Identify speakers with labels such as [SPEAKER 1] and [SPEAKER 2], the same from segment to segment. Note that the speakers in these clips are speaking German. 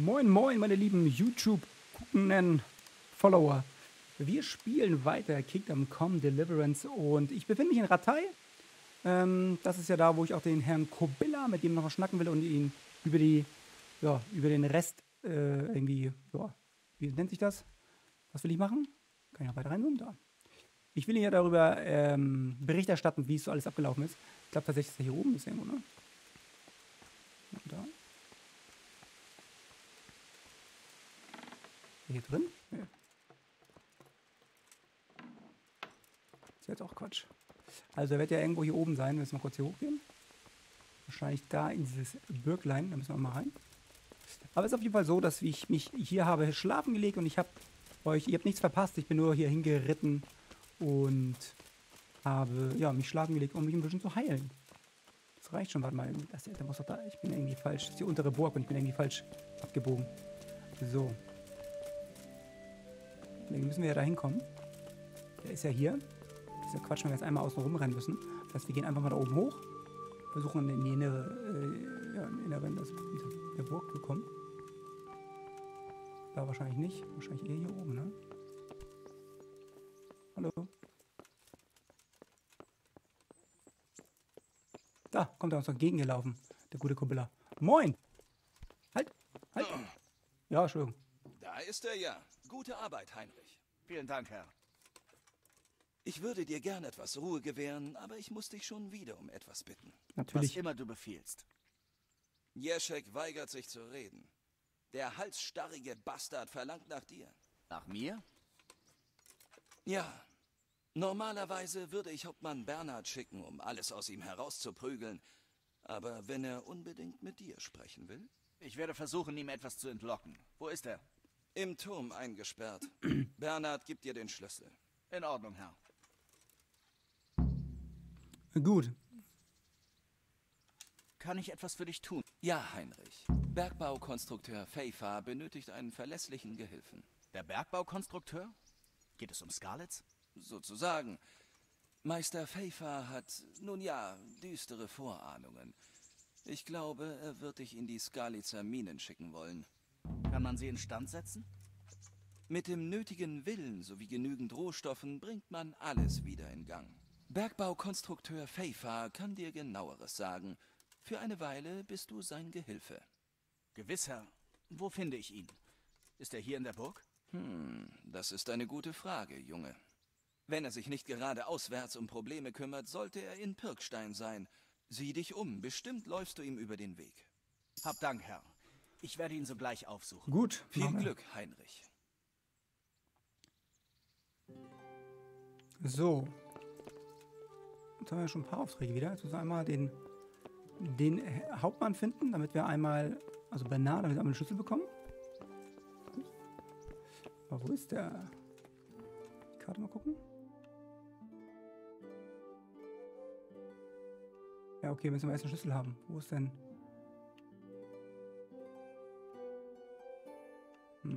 [SPEAKER 1] Moin, moin, meine lieben YouTube-guckenden Follower. Wir spielen weiter Kingdom Come Deliverance und ich befinde mich in Ratay. Ähm, das ist ja da, wo ich auch den Herrn Kobilla, mit dem noch schnacken will und ihn über die, ja, über den Rest äh, irgendwie, ja, wie nennt sich das? Was will ich machen? Kann ich auch weiter reinzoomen? Da. Ich will ja darüber ähm, Bericht erstatten, wie es so alles abgelaufen ist. Ich glaube tatsächlich, ist er hier oben ist irgendwo, ne? Da. Hier drin? Nee. Ist jetzt auch Quatsch. Also er wird ja irgendwo hier oben sein. Wir müssen mal kurz hier hochgehen. Wahrscheinlich da in dieses Bürglein. Da müssen wir mal rein. Aber es ist auf jeden Fall so, dass ich mich hier habe schlafen gelegt und ich habe euch, ihr habt nichts verpasst. Ich bin nur hier hingeritten und habe ja, mich schlafen gelegt, um mich ein bisschen zu heilen. Das reicht schon, warte mal. Das, der muss doch da. Ich bin irgendwie falsch. Das ist die untere Burg und ich bin irgendwie falsch abgebogen. So. Deswegen müssen wir ja da hinkommen. Der ist ja hier. Das ist ja Quatsch, wenn wir jetzt einmal außen rum rennen müssen. Das heißt, wir gehen einfach mal da oben hoch. Versuchen in die innere, äh, ja, in den inneren das, der Burg zu kommen. Da wahrscheinlich nicht. Wahrscheinlich eher hier oben, ne? Hallo? Da, kommt er uns entgegengelaufen, der gute Kobilla. Moin! Halt! Halt! Ja, Entschuldigung.
[SPEAKER 2] Da ist er ja. Gute Arbeit, Heinrich.
[SPEAKER 3] Vielen Dank, Herr.
[SPEAKER 2] Ich würde dir gern etwas Ruhe gewähren, aber ich muss dich schon wieder um etwas bitten.
[SPEAKER 1] Natürlich.
[SPEAKER 3] Was immer du befiehlst.
[SPEAKER 2] Jeschek weigert sich zu reden. Der halsstarrige Bastard verlangt nach dir.
[SPEAKER 3] Nach mir?
[SPEAKER 2] Ja. Normalerweise würde ich Hauptmann Bernhard schicken, um alles aus ihm herauszuprügeln. Aber wenn er unbedingt mit dir sprechen will?
[SPEAKER 3] Ich werde versuchen, ihm etwas zu entlocken. Wo ist er?
[SPEAKER 2] Im Turm eingesperrt. Bernhard gibt dir den Schlüssel.
[SPEAKER 3] In Ordnung, Herr.
[SPEAKER 1] Gut.
[SPEAKER 3] Kann ich etwas für dich tun?
[SPEAKER 2] Ja, Heinrich. Bergbaukonstrukteur Feifa benötigt einen verlässlichen Gehilfen.
[SPEAKER 3] Der Bergbaukonstrukteur? Geht es um Scarlets?
[SPEAKER 2] Sozusagen. Meister Feifa hat, nun ja, düstere Vorahnungen. Ich glaube, er wird dich in die Skalitzer Minen schicken wollen.
[SPEAKER 3] Kann man sie instand setzen?
[SPEAKER 2] Mit dem nötigen Willen sowie genügend Rohstoffen bringt man alles wieder in Gang. Bergbaukonstrukteur Feifa kann dir genaueres sagen. Für eine Weile bist du sein Gehilfe.
[SPEAKER 3] Gewiss, Herr. Wo finde ich ihn? Ist er hier in der Burg?
[SPEAKER 2] Hm, das ist eine gute Frage, Junge. Wenn er sich nicht gerade auswärts um Probleme kümmert, sollte er in Pirkstein sein. Sieh dich um, bestimmt läufst du ihm über den Weg.
[SPEAKER 3] Hab Dank, Herr. Ich werde ihn sogleich aufsuchen.
[SPEAKER 1] Gut.
[SPEAKER 2] Viel. Glück, Heinrich.
[SPEAKER 1] So. Jetzt haben wir schon ein paar Aufträge wieder. Jetzt müssen wir einmal den, den Hauptmann finden, damit wir einmal, also Bernard, damit wir einmal einen Schlüssel bekommen. Aber wo ist der? Die Karte mal gucken. Ja, okay, müssen wir erst einen Schlüssel haben. Wo ist denn?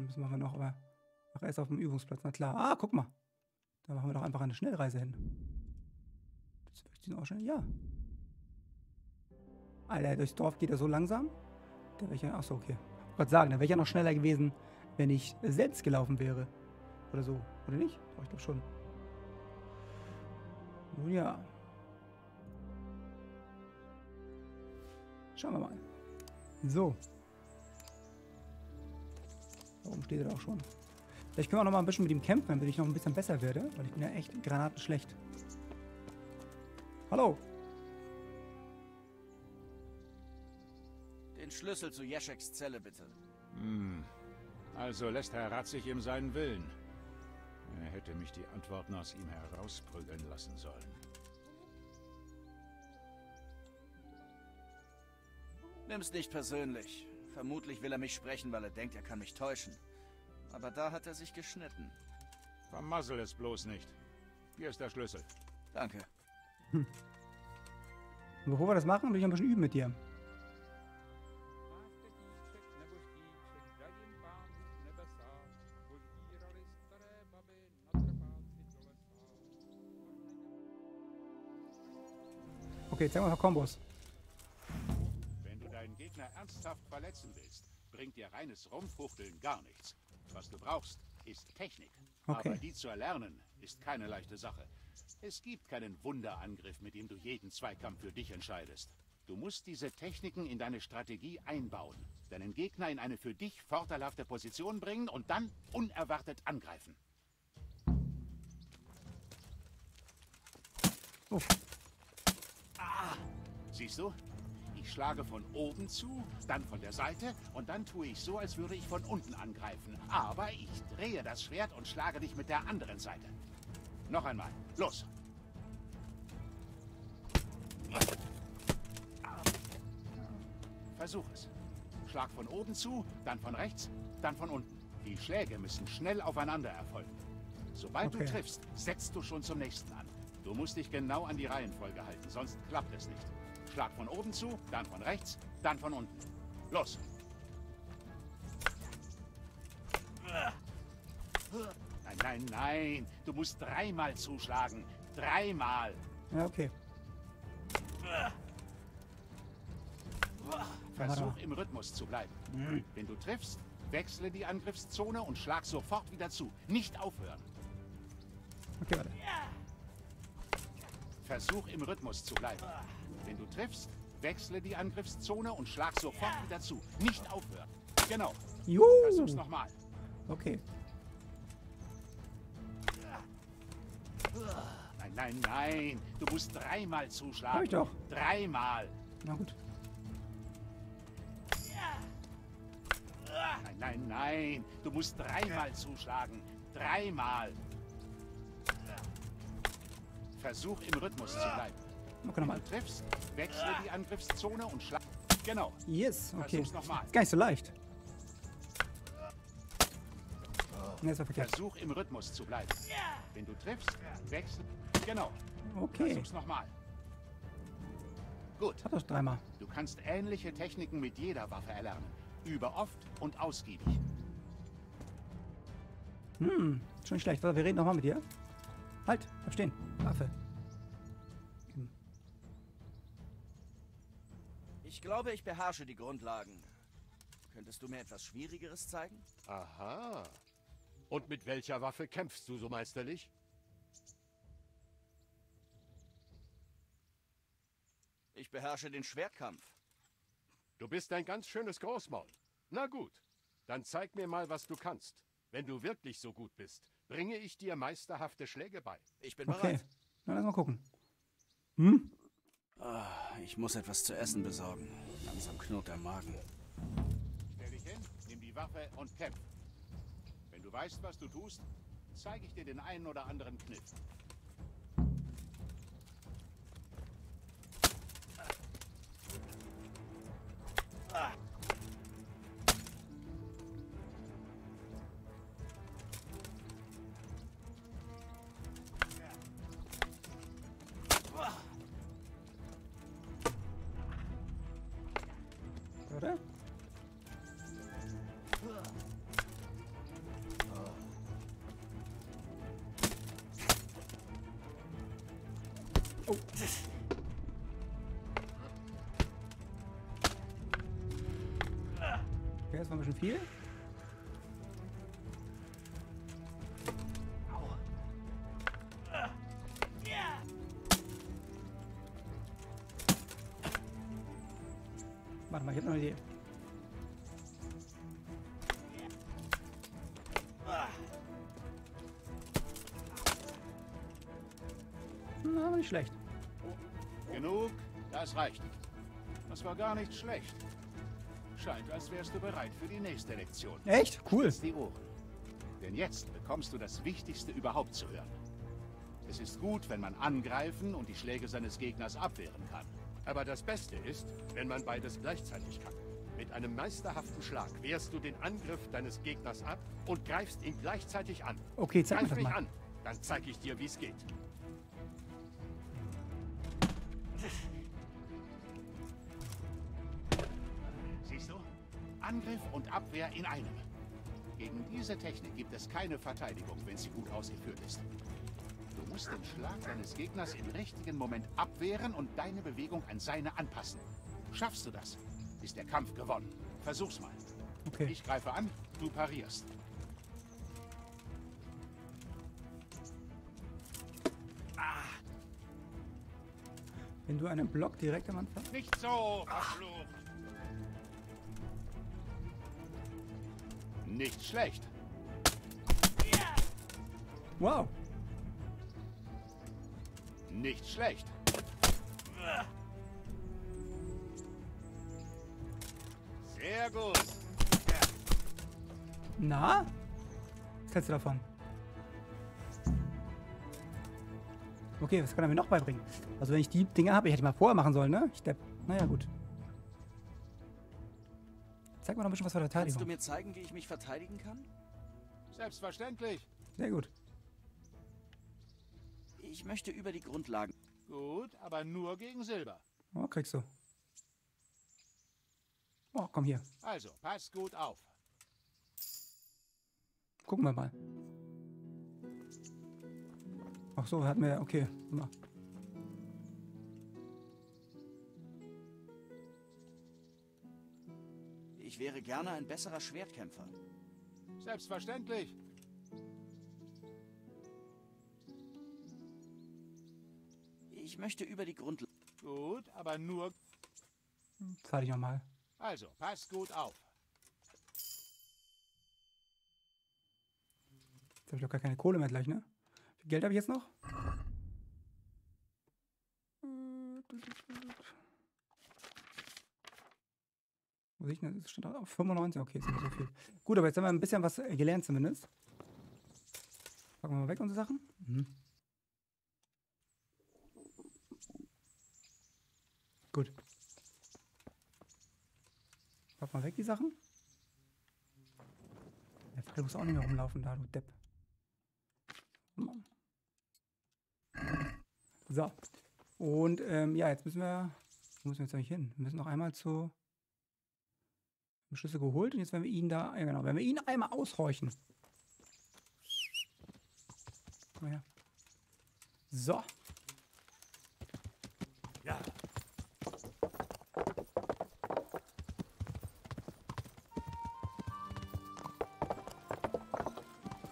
[SPEAKER 1] Das machen wir noch, aber ach, erst auf dem Übungsplatz. Na klar. Ah, guck mal. Da machen wir doch einfach eine Schnellreise hin. Das ich auch schnell. Ja. Alter, durchs Dorf geht er so langsam. Der wäre ja. Achso, okay. Ich wollte sagen, der wäre ja noch schneller gewesen, wenn ich selbst gelaufen wäre. Oder so. Oder nicht? Doch, ich glaube schon. Nun ja. Schauen wir mal. So. Da oben steht er auch schon. Vielleicht können wir auch noch mal ein bisschen mit ihm kämpfen, damit ich noch ein bisschen besser werde, weil ich bin ja echt granatenschlecht. Hallo.
[SPEAKER 3] Den Schlüssel zu Jescheks Zelle, bitte.
[SPEAKER 4] Hm. Also lässt Herr Ratzig ihm seinen Willen. Er hätte mich die Antworten aus ihm herausprügeln lassen sollen.
[SPEAKER 3] Nimm's nicht persönlich. Vermutlich will er mich sprechen, weil er denkt, er kann mich täuschen. Aber da hat er sich geschnitten.
[SPEAKER 4] Vermassel es bloß nicht. Hier ist der Schlüssel.
[SPEAKER 3] Danke.
[SPEAKER 1] Und bevor wir das machen, will ich ein bisschen üben mit dir. Okay, zeig mal ein paar Kombos.
[SPEAKER 4] Ernsthaft verletzen willst, bringt dir reines Rumfuchteln gar nichts. Was du brauchst, ist Technik.
[SPEAKER 1] Okay.
[SPEAKER 4] Aber die zu erlernen, ist keine leichte Sache. Es gibt keinen Wunderangriff, mit dem du jeden Zweikampf für dich entscheidest. Du musst diese Techniken in deine Strategie einbauen, deinen Gegner in eine für dich vorteilhafte Position bringen und dann unerwartet angreifen.
[SPEAKER 1] Oh,
[SPEAKER 4] Siehst du? Ich schlage von oben zu, dann von der Seite und dann tue ich so, als würde ich von unten angreifen. Aber ich drehe das Schwert und schlage dich mit der anderen Seite. Noch einmal. Los. Versuch es. Schlag von oben zu, dann von rechts, dann von unten. Die Schläge müssen schnell aufeinander erfolgen. Sobald
[SPEAKER 1] Okay.
[SPEAKER 4] du triffst, setzt du schon zum nächsten an. Du musst dich genau an die Reihenfolge halten, sonst klappt es nicht. Schlag von oben zu, dann von rechts, dann von unten. Los! Nein, nein, nein. Du musst dreimal zuschlagen. Dreimal.
[SPEAKER 1] ja, okay.
[SPEAKER 4] Versuch im Rhythmus zu bleiben. Wenn du triffst, wechsle die Angriffszone und schlag sofort wieder zu. Nicht aufhören.
[SPEAKER 1] Okay, warte.
[SPEAKER 4] Versuch im Rhythmus zu bleiben. Wenn du triffst, wechsle die Angriffszone und schlag sofort wieder zu. Nicht aufhören. Genau.
[SPEAKER 1] Juhu.
[SPEAKER 4] Versuch's nochmal.
[SPEAKER 1] Okay.
[SPEAKER 4] Nein, nein, nein. Du musst dreimal zuschlagen.
[SPEAKER 1] Hab ich doch.
[SPEAKER 4] Dreimal.
[SPEAKER 1] Na gut.
[SPEAKER 4] Nein, nein, nein. Du musst dreimal zuschlagen. Dreimal. Versuch im Rhythmus zu bleiben.
[SPEAKER 1] Okay,
[SPEAKER 4] Wenn
[SPEAKER 1] nochmal.
[SPEAKER 4] du triffst, wechsle die Angriffszone und schlag. Genau.
[SPEAKER 1] Yes, okay.
[SPEAKER 4] Versuch's nochmal.
[SPEAKER 1] Ist gar nicht so leicht. Ne, ist ja verkehrt.
[SPEAKER 4] Versuch im Rhythmus zu bleiben. Wenn du triffst, wechsle. Genau.
[SPEAKER 1] Okay.
[SPEAKER 4] Versuch's nochmal. Gut.
[SPEAKER 1] Hat das dreimal.
[SPEAKER 4] Du kannst ähnliche Techniken mit jeder Waffe erlernen. Übe oft und ausgiebig.
[SPEAKER 1] Hm, schon nicht schlecht. Wir reden nochmal mit dir. Halt, bleib stehen. Waffe.
[SPEAKER 3] Glaube, ich beherrsche die Grundlagen. Könntest du mir etwas Schwierigeres zeigen?
[SPEAKER 5] Aha. Und mit welcher Waffe kämpfst du so meisterlich?
[SPEAKER 3] Ich beherrsche den Schwertkampf.
[SPEAKER 5] Du bist ein ganz schönes Großmaul. Na gut, dann zeig mir mal, was du kannst. Wenn du wirklich so gut bist, bringe ich dir meisterhafte Schläge bei.
[SPEAKER 3] Ich bin
[SPEAKER 1] Okay.
[SPEAKER 3] bereit.
[SPEAKER 1] Na, lass mal gucken. Hm?
[SPEAKER 3] Ah, ich muss etwas zu essen besorgen. Langsam knurrt der Magen.
[SPEAKER 4] Stell dich hin, nimm die Waffe und kämpf. Wenn du weißt, was du tust, zeige ich dir den einen oder anderen Kniff.
[SPEAKER 1] Oder? War ein viel. Warte mal, ich habe noch eine Idee. Na, aber nicht schlecht.
[SPEAKER 4] Genug, das reicht. Das war gar nicht schlecht. Scheint, als wärst du bereit für die nächste Lektion.
[SPEAKER 1] Echt? Cool.
[SPEAKER 4] Spitz die Ohren. Denn jetzt bekommst du das Wichtigste überhaupt zu hören. Es ist gut, wenn man angreifen und die Schläge seines Gegners abwehren kann.
[SPEAKER 5] Aber das Beste ist, wenn man beides gleichzeitig kann. Mit einem meisterhaften Schlag wehrst du den Angriff deines Gegners ab und greifst ihn gleichzeitig an.
[SPEAKER 1] Okay, zeig mir
[SPEAKER 5] Greif mich
[SPEAKER 1] mal.
[SPEAKER 5] an, dann zeig ich dir, wie es geht.
[SPEAKER 4] In einem. Gegen diese Technik gibt es keine Verteidigung, wenn sie gut ausgeführt ist. Du musst den Schlag deines Gegners im richtigen Moment abwehren und deine Bewegung an seine anpassen. Schaffst du das, ist der Kampf gewonnen. Versuch's mal.
[SPEAKER 1] Okay.
[SPEAKER 4] Ich greife an, du parierst.
[SPEAKER 1] Wenn du einen Block direkt am Anfang...
[SPEAKER 4] Nicht so, verflucht. Nicht schlecht.
[SPEAKER 1] Wow.
[SPEAKER 4] Nicht schlecht. Sehr gut.
[SPEAKER 1] Na? Was hältst du davon? Okay, was kann er mir noch beibringen? Also wenn ich die Dinge habe, ich hätte mal vorher machen sollen, ne? Ich depp. Naja, gut. Zeig mal noch ein bisschen was für
[SPEAKER 3] Kannst du
[SPEAKER 1] Verteidigung.
[SPEAKER 3] mir zeigen, wie ich mich verteidigen kann?
[SPEAKER 4] Selbstverständlich.
[SPEAKER 1] Sehr gut.
[SPEAKER 3] Ich möchte über die Grundlagen.
[SPEAKER 4] Gut, aber nur gegen Silber.
[SPEAKER 1] Oh, kriegst du. Oh, komm hier.
[SPEAKER 4] Also, pass gut auf.
[SPEAKER 1] Gucken wir mal. Ach so, hatten wir... Okay.
[SPEAKER 3] Ich wäre gerne ein besserer Schwertkämpfer.
[SPEAKER 4] Selbstverständlich.
[SPEAKER 3] Ich möchte über die Grundlagen.
[SPEAKER 4] Gut, aber nur...
[SPEAKER 1] Zahl ich nochmal.
[SPEAKER 4] Also, pass gut auf.
[SPEAKER 1] Jetzt habe ich doch gar keine Kohle mehr gleich, ne? Wie viel Geld habe ich jetzt noch? Wo sehe ich denn? Stand auf 95. Okay, ist nicht so viel. Gut, aber jetzt haben wir ein bisschen was äh, gelernt zumindest. Packen wir mal weg unsere Sachen. Mhm. Gut. Pack mal weg die Sachen. Der Pfeil muss auch nicht mehr rumlaufen, da, du Depp. So. Und ähm, ja, jetzt müssen wir. Wo müssen wir jetzt eigentlich hin? Wir müssen noch einmal zu. Dem Schlüssel geholt und jetzt werden wir ihn da. Ja, genau. Wenn wir ihn einmal aushorchen. Komm her. So.
[SPEAKER 5] Ja,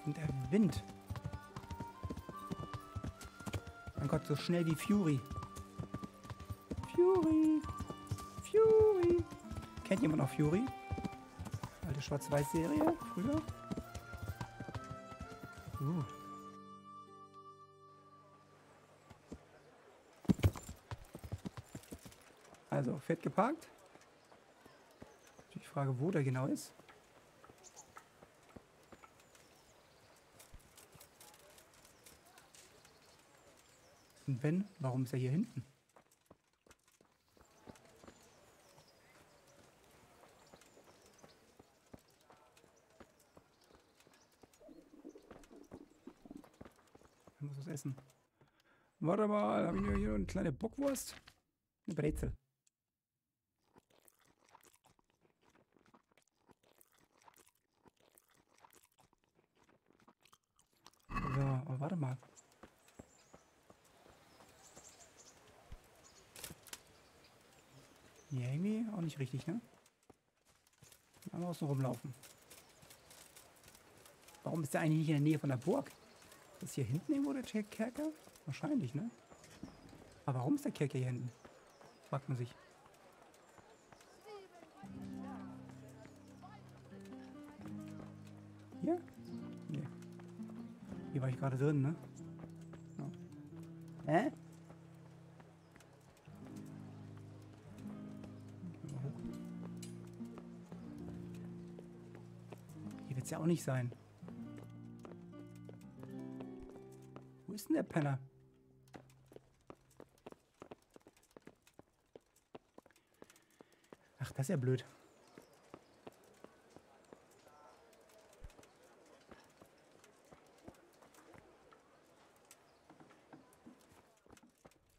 [SPEAKER 1] Und der Wind. Mein Gott, so schnell wie Fury. Fury. Fury. Kennt jemand noch Fury? Schwarz-Weiß-Serie früher? Uh. Also, fett geparkt. Die Frage, wo der genau ist. Und wenn, warum ist er hier hinten? Essen. Warte mal, habe ich nur hier eine kleine Bockwurst? Eine Brezel. So, aber warte mal. Ja, irgendwie auch nicht richtig, ne? Einmal außen rumlaufen. Warum ist der eigentlich nicht in der Nähe von der Burg? Ist hier hinten irgendwo der Ker- Kerker? Wahrscheinlich, ne? Aber warum ist der Kerker hier hinten? Fragt man sich. Hier? Nee. Hier war ich gerade drin, ne? Ja. Hä? Hier wird es ja auch nicht sein. Ist denn der Penner? Ach, das ist ja blöd.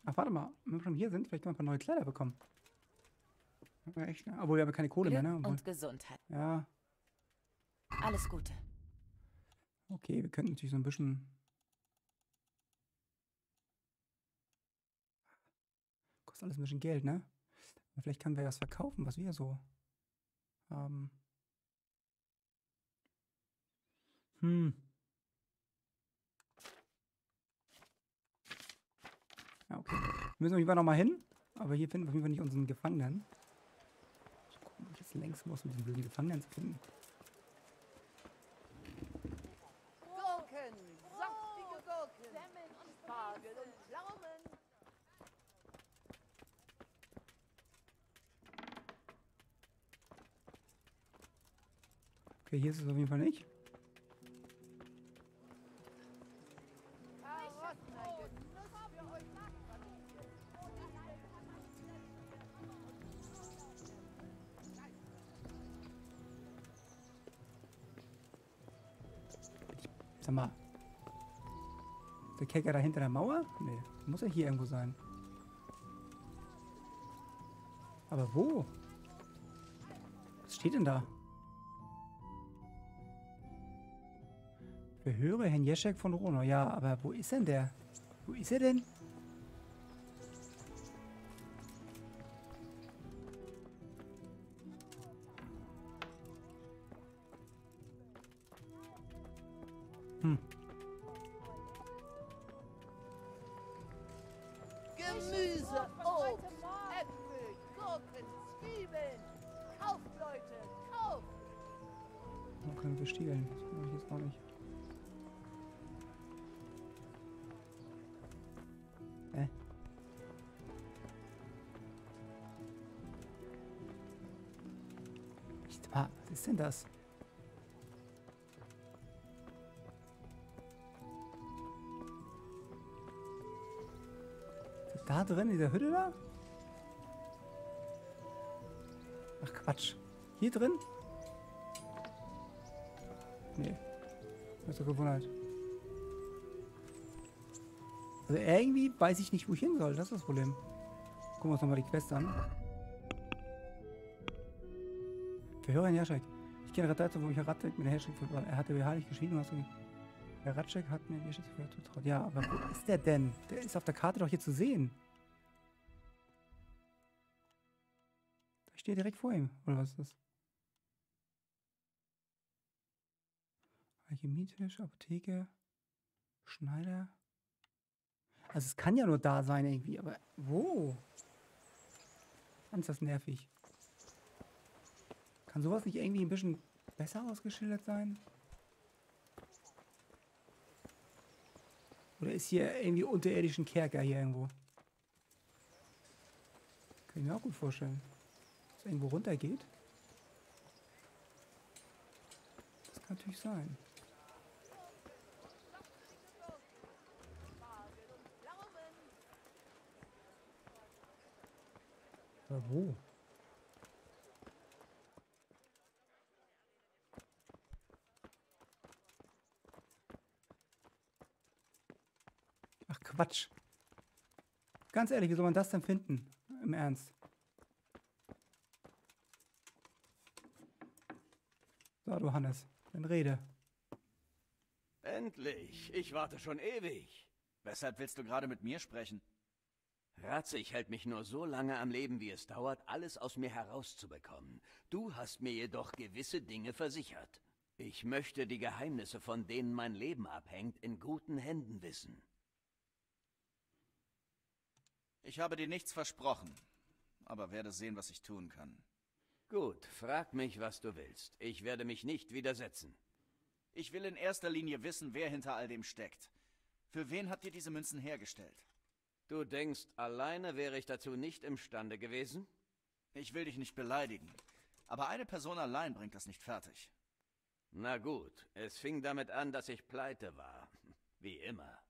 [SPEAKER 1] Ach, warte mal. Wenn wir schon hier sind, vielleicht können wir ein paar neue Kleider bekommen. Ja, echt, ne? Obwohl wir haben keine Kohle
[SPEAKER 6] Glück
[SPEAKER 1] mehr, ne? Obwohl,
[SPEAKER 6] und Gesundheit.
[SPEAKER 1] ja,
[SPEAKER 6] Alles Gute.
[SPEAKER 1] okay, wir könnten natürlich so ein bisschen. Kostet alles ein bisschen Geld, ne? Vielleicht können wir das verkaufen, was wir so haben. Hm. Ja, okay. Wir müssen auf jeden Fall nochmal hin. Aber hier finden wir auf jeden Fall nicht unseren Gefangenen. Ich gucken, wo ich jetzt längs muss, um diesen Gefangenen zu finden.
[SPEAKER 7] Gurken, saftige Gurken, Spargel und
[SPEAKER 1] Okay, hier ist es auf jeden Fall nicht. Sag mal. Der Kecker da hinter der Mauer? Nee, muss er hier irgendwo sein. Aber wo? Was steht denn da? Verhöre Herrn Jeschek von Rono. Ja, aber wo ist denn der? Wo ist er denn? Das? Da drin, in dieser Hütte da? Ach Quatsch. Hier drin? Nee. Ist doch gewundert. Also irgendwie weiß ich nicht, wo ich hin soll. Das ist das Problem. Gucken wir uns nochmal die Quest an. Verhörer in Jaschek. Ich kenne Ratazzo, wo ich Herr mit der Herrschaft verbracht. Er hatte beharrlich geschrieben und hast gesagt, Herr Ratschek hat mir Jaschek vertraut. Ja, aber wo ist der denn? Der ist auf der Karte doch hier zu sehen. Da steht direkt vor ihm. Oder was ist das? Alchemietisch, Apotheke, Schneider. Also es kann ja nur da sein irgendwie, aber wo? Ganz das nervig. Kann sowas nicht irgendwie ein bisschen besser ausgeschildert sein? Oder ist hier irgendwie unterirdischen Kerker hier irgendwo? Kann ich mir auch gut vorstellen. Dass es irgendwo runtergeht. Das kann natürlich sein. Aber wo? Ach Quatsch. Ganz ehrlich, wie soll man das denn finden? Im Ernst. So, du Hannes, dann rede.
[SPEAKER 3] Endlich! Ich warte schon ewig. Weshalb willst du gerade mit mir sprechen?
[SPEAKER 8] Ratzig hält mich nur so lange am Leben, wie es dauert, alles aus mir herauszubekommen. Du hast mir jedoch gewisse Dinge versichert. Ich möchte die Geheimnisse, von denen mein Leben abhängt, in guten Händen wissen.
[SPEAKER 3] Ich habe dir nichts versprochen, aber werde sehen, was ich tun kann.
[SPEAKER 8] Gut, frag mich, was du willst. Ich werde mich nicht widersetzen.
[SPEAKER 3] Ich will in erster Linie wissen, wer hinter all dem steckt. Für wen habt ihr diese Münzen hergestellt?
[SPEAKER 8] Du denkst, alleine wäre ich dazu nicht imstande gewesen?
[SPEAKER 3] Ich will dich nicht beleidigen, aber eine Person allein bringt das nicht fertig.
[SPEAKER 8] Na gut, es fing damit an, dass ich pleite war. Wie immer.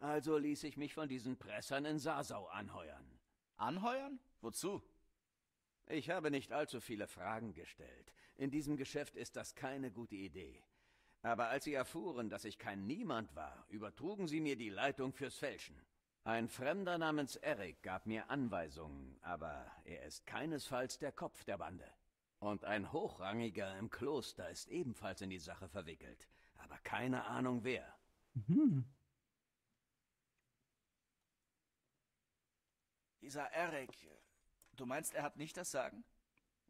[SPEAKER 8] Also ließ ich mich von diesen Pressern in Sasau anheuern.
[SPEAKER 3] Anheuern? Wozu?
[SPEAKER 8] Ich habe nicht allzu viele Fragen gestellt. In diesem Geschäft ist das keine gute Idee. Aber als sie erfuhren, dass ich kein Niemand war, übertrugen sie mir die Leitung fürs Fälschen. Ein Fremder namens Eric gab mir Anweisungen, aber er ist keinesfalls der Kopf der Bande. Und ein Hochrangiger im Kloster ist ebenfalls in die Sache verwickelt, aber keine Ahnung wer.
[SPEAKER 1] Mhm.
[SPEAKER 3] Dieser Eric, du meinst, er hat nicht das Sagen?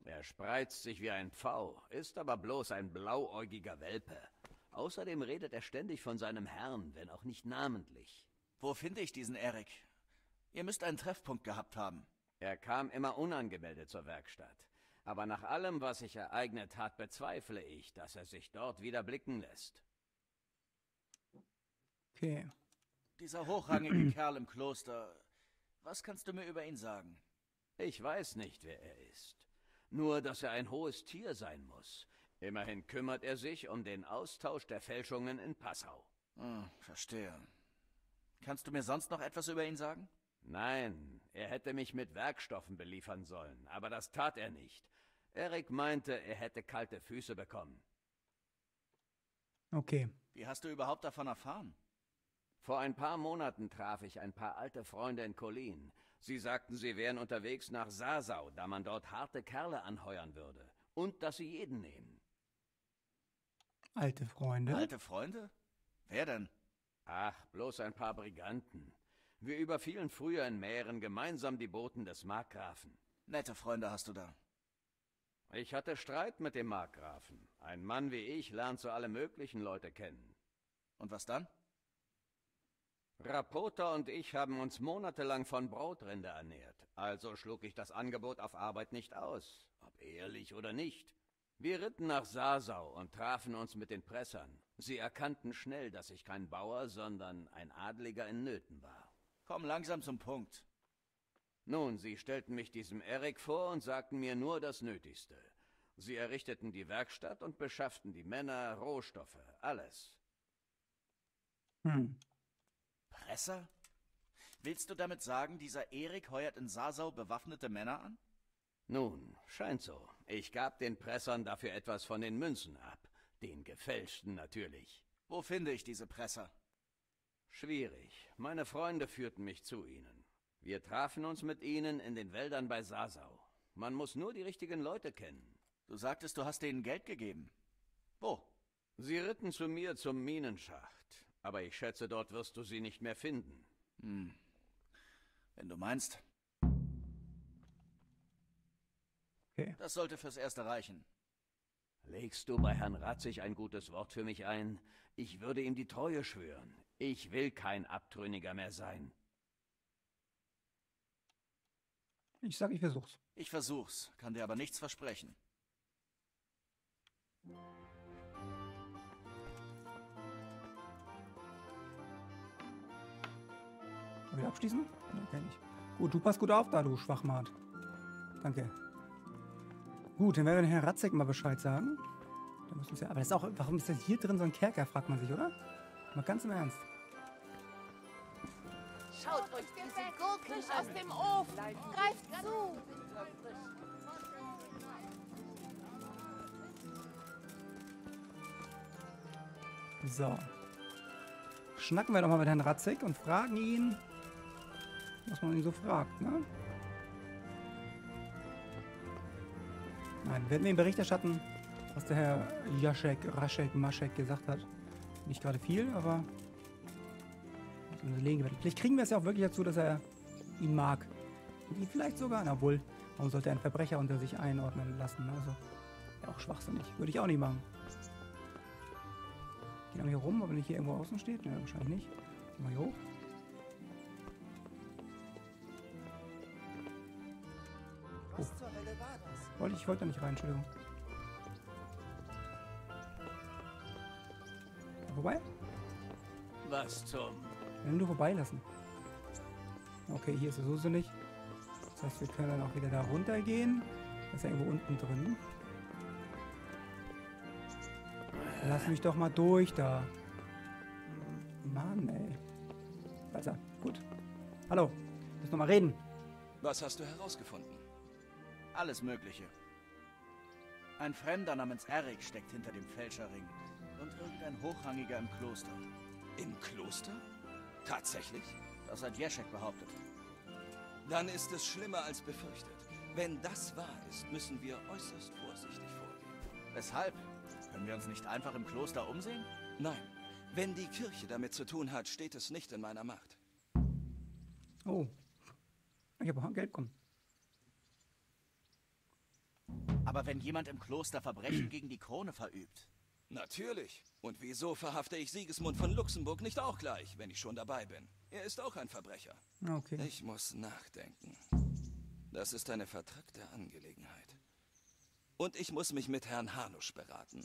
[SPEAKER 8] Er spreizt sich wie ein Pfau, ist aber bloß ein blauäugiger Welpe. Außerdem redet er ständig von seinem Herrn, wenn auch nicht namentlich.
[SPEAKER 3] Wo finde ich diesen Erik? Ihr müsst einen Treffpunkt gehabt haben.
[SPEAKER 8] Er kam immer unangemeldet zur Werkstatt. Aber nach allem, was sich ereignet hat, bezweifle ich, dass er sich dort wieder blicken lässt.
[SPEAKER 1] Okay.
[SPEAKER 3] Dieser hochrangige Kerl im Kloster. Was kannst du mir über ihn sagen?
[SPEAKER 8] Ich weiß nicht, wer er ist. Nur, dass er ein hohes Tier sein muss. Immerhin kümmert er sich um den Austausch der Fälschungen in Passau.
[SPEAKER 3] Hm, verstehe. Kannst du mir sonst noch etwas über ihn sagen?
[SPEAKER 8] Nein, er hätte mich mit Werkstoffen beliefern sollen, aber das tat er nicht. Erik meinte, er hätte kalte Füße bekommen.
[SPEAKER 1] Okay.
[SPEAKER 3] Wie hast du überhaupt davon erfahren?
[SPEAKER 8] Vor ein paar Monaten traf ich ein paar alte Freunde in Kolin. Sie sagten, sie wären unterwegs nach Sasau, da man dort harte Kerle anheuern würde. Und dass sie jeden nehmen.
[SPEAKER 1] Alte Freunde.
[SPEAKER 3] Alte Freunde? Wer denn?
[SPEAKER 8] Ach, bloß ein paar Briganten. Wir überfielen früher in Mähren gemeinsam die Boten des Markgrafen.
[SPEAKER 3] Nette Freunde hast du da.
[SPEAKER 8] Ich hatte Streit mit dem Markgrafen. Ein Mann wie ich lernt so alle möglichen Leute kennen.
[SPEAKER 3] Und was dann?
[SPEAKER 8] Rapota und ich haben uns monatelang von Brautrinde ernährt. Also schlug ich das Angebot auf Arbeit nicht aus. Ob ehrlich oder nicht. Wir ritten nach Sasau und trafen uns mit den Pressern. Sie erkannten schnell, dass ich kein Bauer, sondern ein Adliger in Nöten war.
[SPEAKER 3] Komm langsam zum Punkt.
[SPEAKER 8] Nun, sie stellten mich diesem Erik vor und sagten mir nur das Nötigste. Sie errichteten die Werkstatt und beschafften die Männer, Rohstoffe, alles.
[SPEAKER 1] Hm.
[SPEAKER 3] Presser? Willst du damit sagen, dieser Erik heuert in Sasau bewaffnete Männer an?
[SPEAKER 8] Nun, scheint so. Ich gab den Pressern dafür etwas von den Münzen ab. Den gefälschten natürlich.
[SPEAKER 3] Wo finde ich diese Presser?
[SPEAKER 8] Schwierig. Meine Freunde führten mich zu ihnen. Wir trafen uns mit ihnen in den Wäldern bei Sasau. Man muss nur die richtigen Leute kennen.
[SPEAKER 3] Du sagtest, du hast denen Geld gegeben. Wo?
[SPEAKER 8] Sie ritten zu mir zum Minenschacht. Aber ich schätze, dort wirst du sie nicht mehr finden.
[SPEAKER 3] Hm. Wenn du meinst.
[SPEAKER 1] Okay.
[SPEAKER 3] Das sollte fürs Erste reichen.
[SPEAKER 8] Legst du bei Herrn Ratzig ein gutes Wort für mich ein? Ich würde ihm die Treue schwören. Ich will kein Abtrünniger mehr sein.
[SPEAKER 1] Ich sag, ich versuch's.
[SPEAKER 3] Ich versuch's, kann dir aber nichts versprechen.
[SPEAKER 1] Wieder abschließen? Nee, kann ich. Gut, du passt gut auf da, du Schwachmat. Danke. Gut, dann werden wir den Herrn Ratzek mal Bescheid sagen. Da uns ja, aber das ist auch, warum ist denn hier drin so ein Kerker, fragt man sich, oder? Mal ganz im Ernst.
[SPEAKER 7] Schaut euch diese Gurken aus dem Ofen. Greift zu.
[SPEAKER 1] So. Schnacken wir doch mal mit Herrn Ratzek und fragen ihn, was man ihn so fragt, ne? Nein, werden wir ihm Bericht erstatten, was der Herr Jaschek, Raschek, Maschek gesagt hat. Nicht gerade viel, aber Vielleicht kriegen wir es ja auch wirklich dazu, dass er ihn mag. Und ihn vielleicht sogar, na wohl, warum sollte er einen Verbrecher unter sich einordnen lassen? Also, ja, auch schwachsinnig. Würde ich auch nicht machen. Gehen wir hier rum, ob er nicht hier irgendwo außen steht? Ne, wahrscheinlich nicht. Gehen wir hier hoch. Wollte ich wollte da nicht rein, Entschuldigung. Ja, Wobei,
[SPEAKER 8] Was zum...
[SPEAKER 1] wenn du vorbeilassen. Okay, hier ist es so nicht. Das heißt, wir können dann auch wieder da runtergehen. Das ist ja irgendwo unten drin. Lass mich doch mal durch da. Mann, ey. Weiter. Gut. Hallo. Müssen noch mal reden.
[SPEAKER 2] Was hast du herausgefunden?
[SPEAKER 3] Alles Mögliche. Ein Fremder namens Erik steckt hinter dem Fälscherring. Und irgendein Hochrangiger im Kloster.
[SPEAKER 2] Im Kloster? Tatsächlich?
[SPEAKER 3] Das hat Jeschek behauptet.
[SPEAKER 2] Dann ist es schlimmer als befürchtet. Wenn das wahr ist, müssen wir äußerst vorsichtig vorgehen.
[SPEAKER 3] Weshalb? Können wir uns nicht einfach im Kloster umsehen?
[SPEAKER 2] Nein, wenn die Kirche damit zu tun hat, steht es nicht in meiner Macht.
[SPEAKER 1] Oh. Ich habe Geld bekommen.
[SPEAKER 3] Aber wenn jemand im Kloster Verbrechen gegen die Krone verübt,
[SPEAKER 2] Natürlich. Und wieso verhafte ich Sigismund von Luxemburg nicht auch gleich, wenn ich schon dabei bin? Er ist auch ein Verbrecher.
[SPEAKER 1] Okay.
[SPEAKER 2] Ich muss nachdenken. Das ist eine vertrackte Angelegenheit. Und ich muss mich mit Herrn Hanusch beraten.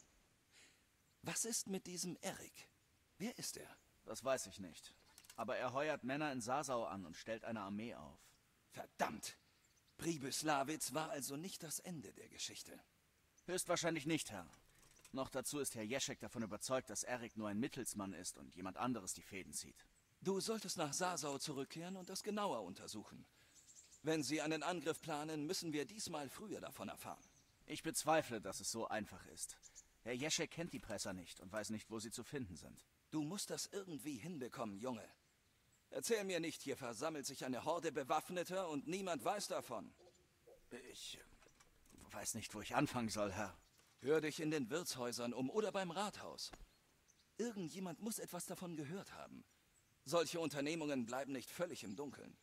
[SPEAKER 2] Was ist mit diesem Erik? Wer ist er?
[SPEAKER 3] Das weiß ich nicht. Aber er heuert Männer in Sasau an und stellt eine Armee auf.
[SPEAKER 2] Verdammt! Pribyslawitz war also nicht das Ende der Geschichte.
[SPEAKER 3] Höchstwahrscheinlich nicht, Herr. Noch dazu ist Herr Jeschek davon überzeugt, dass Erik nur ein Mittelsmann ist und jemand anderes die Fäden zieht.
[SPEAKER 2] Du solltest nach Sasau zurückkehren und das genauer untersuchen. Wenn Sie einen Angriff planen, müssen wir diesmal früher davon erfahren.
[SPEAKER 3] Ich bezweifle, dass es so einfach ist. Herr Jeschek kennt die Presser nicht und weiß nicht, wo sie zu finden sind.
[SPEAKER 2] Du musst das irgendwie hinbekommen, Junge. Erzähl mir nicht, hier versammelt sich eine Horde Bewaffneter und niemand weiß davon.
[SPEAKER 3] Ich äh, weiß nicht, wo ich anfangen soll, Herr.
[SPEAKER 2] Hör dich in den Wirtshäusern um oder beim Rathaus. Irgendjemand muss etwas davon gehört haben. Solche Unternehmungen bleiben nicht völlig im Dunkeln.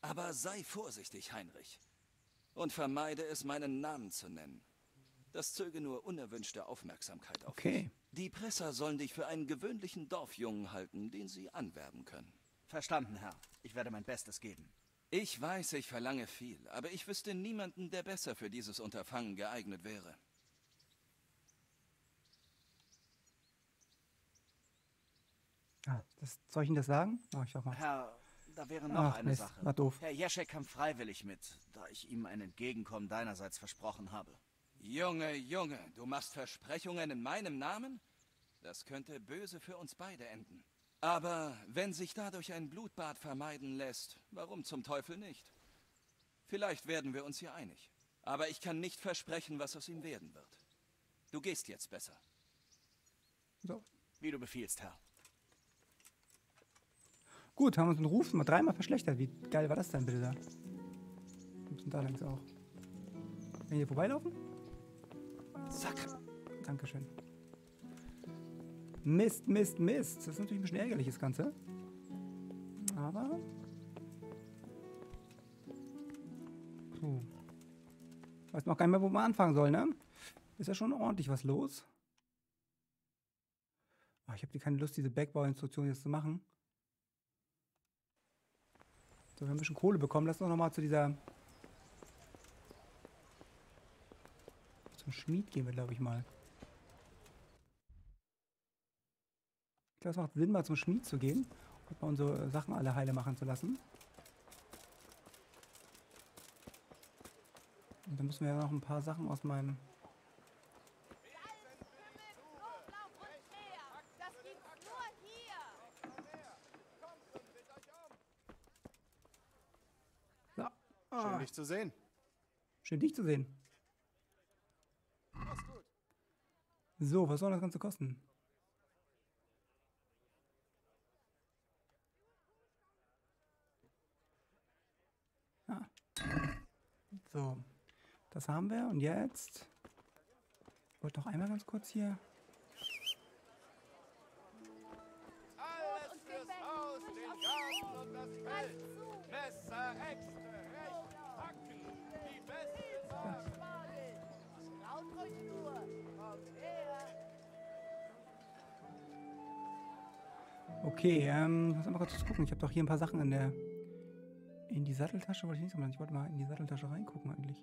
[SPEAKER 2] Aber sei vorsichtig, Heinrich. Und vermeide es, meinen Namen zu nennen. Das zöge nur unerwünschte Aufmerksamkeit auf
[SPEAKER 1] Okay.
[SPEAKER 2] dich. Die Presser sollen dich für einen gewöhnlichen Dorfjungen halten, den sie anwerben können.
[SPEAKER 3] Verstanden, Herr. Ich werde mein Bestes geben.
[SPEAKER 2] Ich weiß, ich verlange viel, aber ich wüsste niemanden, der besser für dieses Unterfangen geeignet wäre.
[SPEAKER 1] Ah, das, soll ich Ihnen das sagen? Oh, ich mal.
[SPEAKER 3] Herr, da wäre noch
[SPEAKER 1] Ach,
[SPEAKER 3] eine
[SPEAKER 1] Mist,
[SPEAKER 3] Sache.
[SPEAKER 1] war doof.
[SPEAKER 3] Herr Jeschek kam freiwillig mit, da ich ihm ein Entgegenkommen deinerseits versprochen habe.
[SPEAKER 2] Junge, Junge, du machst Versprechungen in meinem Namen? Das könnte böse für uns beide enden. Aber wenn sich dadurch ein Blutbad vermeiden lässt, warum zum Teufel nicht? Vielleicht werden wir uns hier einig. Aber ich kann nicht versprechen, was aus ihm werden wird. Du gehst jetzt besser.
[SPEAKER 1] So.
[SPEAKER 3] Wie du befiehlst, Herr.
[SPEAKER 1] Gut, haben uns den Ruf mal dreimal verschlechtert. Wie geil war das denn bitte da? Wir müssen da längs auch. Kann ich hier vorbeilaufen?
[SPEAKER 2] Zack.
[SPEAKER 1] Dankeschön. Mist, Mist, Mist. Das ist natürlich ein bisschen ärgerlich, das Ganze. Aber. So. Weiß noch gar nicht mehr, wo man anfangen soll, ne? Ist ja schon ordentlich was los. Ah, ich habe keine Lust, diese Backbau-Instruktion jetzt zu machen. So, wir haben ein bisschen Kohle bekommen. Lass uns noch mal zu dieser. Zum Schmied gehen wir, glaube ich, mal. Glaube, es macht Sinn, mal zum Schmied zu gehen und mal unsere Sachen alle heile machen zu lassen. Und dann müssen wir ja noch ein paar Sachen aus meinem.
[SPEAKER 7] Das gibt's nur hier.
[SPEAKER 1] So.
[SPEAKER 9] Schön,
[SPEAKER 1] Ah,
[SPEAKER 9] dich zu sehen.
[SPEAKER 1] schön, dich zu sehen. So, was soll das Ganze kosten? So, das haben wir. Und jetzt ich wollte noch einmal ganz kurz hier.
[SPEAKER 9] Alles fürs Haus, den Garten und das Feld. Messer, Äxte, Recht, Hacken, die beste Sache.
[SPEAKER 7] Traut euch nur. Kommt her.
[SPEAKER 1] Okay, ähm, muss mal kurz gucken. Ich habe doch hier ein paar Sachen in der. In die Satteltasche wollte ich nicht sagen. Ich wollte mal in die Satteltasche reingucken eigentlich.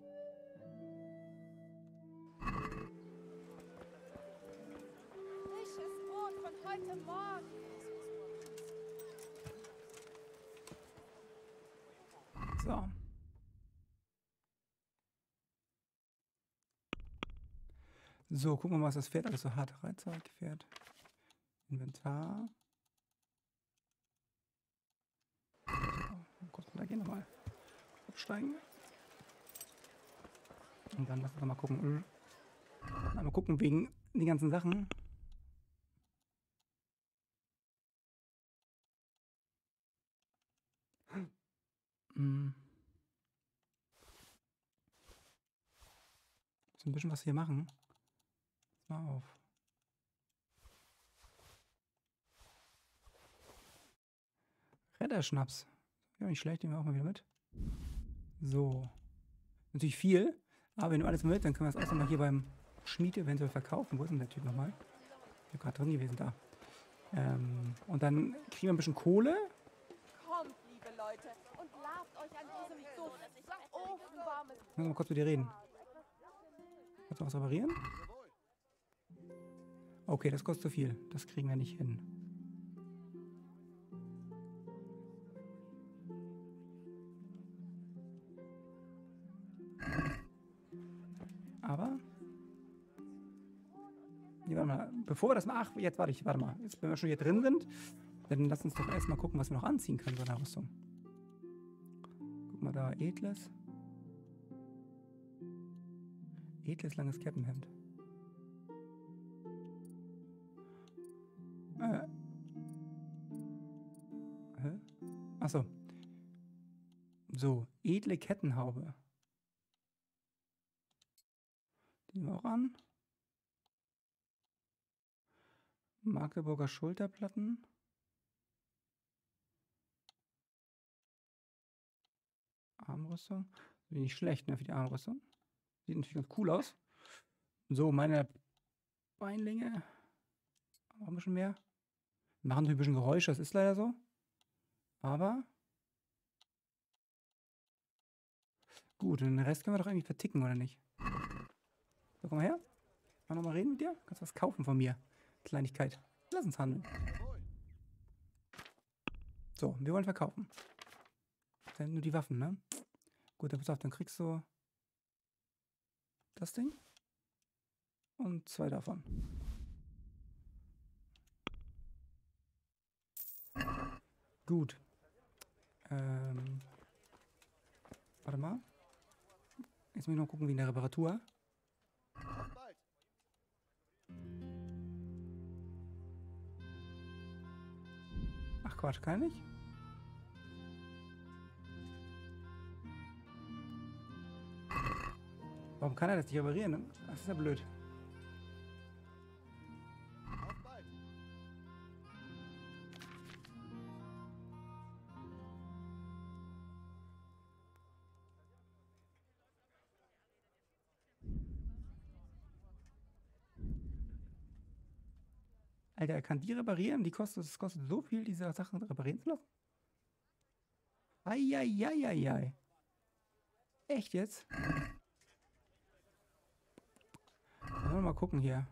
[SPEAKER 7] Frisches Brot von heute Morgen.
[SPEAKER 1] So. So, gucken wir mal, was das Pferd alles so hat. Reitzeug, Pferd, Inventar. So, mal runter gehen nochmal. Absteigen. Und dann lass uns mal gucken. Mal gucken wegen den ganzen Sachen. Hm. So ein bisschen was hier machen. Mal auf. Retterschnaps. Ja, nicht schlecht, nehmen wir auch mal wieder mit. So. Natürlich viel, aber wenn du alles mit, dann können wir das erst mal hier beim Schmied eventuell verkaufen. Wo ist denn der Typ nochmal? Ich bin gerade drin gewesen da. Ähm, und dann kriegen wir ein bisschen Kohle.
[SPEAKER 7] Kommt, liebe Leute, und labt euch an diesem Duft. Ofenwarmes
[SPEAKER 1] Ich muss mal kurz mit dir reden. Kannst du was reparieren? Okay, das kostet zu viel. Das kriegen wir nicht hin. Aber. Nee, warte mal. Bevor wir das mal. Ach, jetzt warte ich, warte mal. Jetzt, wenn wir schon hier drin sind, dann lass uns doch erstmal gucken, was wir noch anziehen können, so eine Rüstung. Guck mal da, edles. Edles langes Kettenhemd. Äh. Hä? Achso. So, edle Kettenhaube. Wir auch an. Magdeburger Schulterplatten. Armrüstung. Nicht schlecht, ne, für die Armrüstung. Sieht natürlich ganz cool aus. So, meine Beinlinge. Auch ein bisschen mehr. Machen natürlich ein bisschen Geräusche, das ist leider so. Aber. Gut, den Rest können wir doch irgendwie verticken, oder nicht? So, komm mal her. Mal nochmal reden mit dir. Kannst was kaufen von mir. Kleinigkeit. Lass uns handeln. So, wir wollen verkaufen. Dann nur die Waffen, ne? Gut, dann pass auf, dann kriegst du das Ding und zwei davon. Gut. Ähm, warte mal. Jetzt muss ich noch gucken, wie in der Reparatur. Ach Quatsch, kann ich? Warum kann er das nicht reparieren? ne? Das ist ja blöd. Alter, er kann die reparieren? Die kostet, es kostet so viel, diese Sachen reparieren zu lassen? Eieieiei. Echt jetzt? Wollen wir mal gucken hier.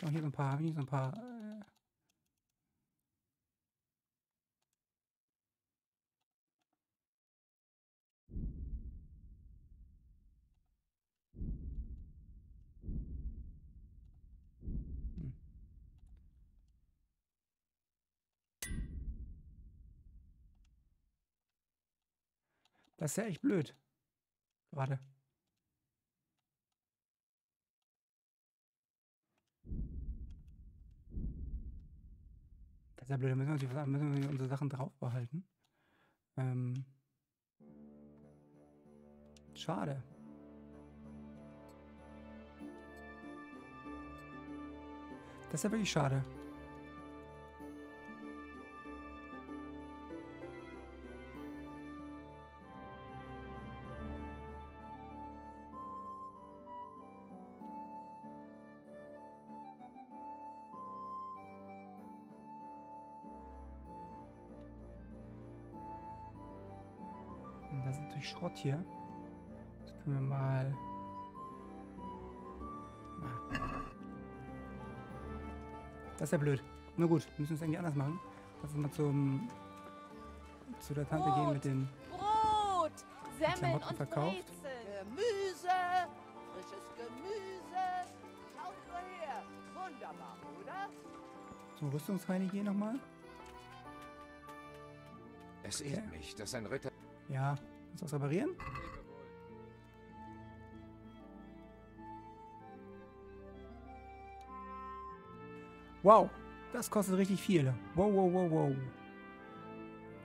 [SPEAKER 1] So, hier so ein paar, hier so ein paar. Äh Das ist ja echt blöd. Gerade. Das ist ja blöd. Da müssen wir, müssen wir unsere Sachen drauf behalten. Ähm. Schade. Das ist ja wirklich schade. Schrott hier. Das können wir mal. Das ist ja blöd. Na gut, müssen wir es irgendwie anders machen. Lass uns mal zum. zu der Tante gehen mit den.
[SPEAKER 7] Brot, Semmeln
[SPEAKER 1] Klamotten
[SPEAKER 7] und
[SPEAKER 1] verkauft.
[SPEAKER 7] Brezeln.
[SPEAKER 3] Gemüse, frisches Gemüse. Schaut nur her. Wunderbar, oder?
[SPEAKER 1] zum Rüstungsheini gehen nochmal.
[SPEAKER 10] Es ehrt mich, dass ein Ritter...
[SPEAKER 1] Ja. Kannst du was reparieren? Wow, das kostet richtig viel. Wow, wow, wow, wow.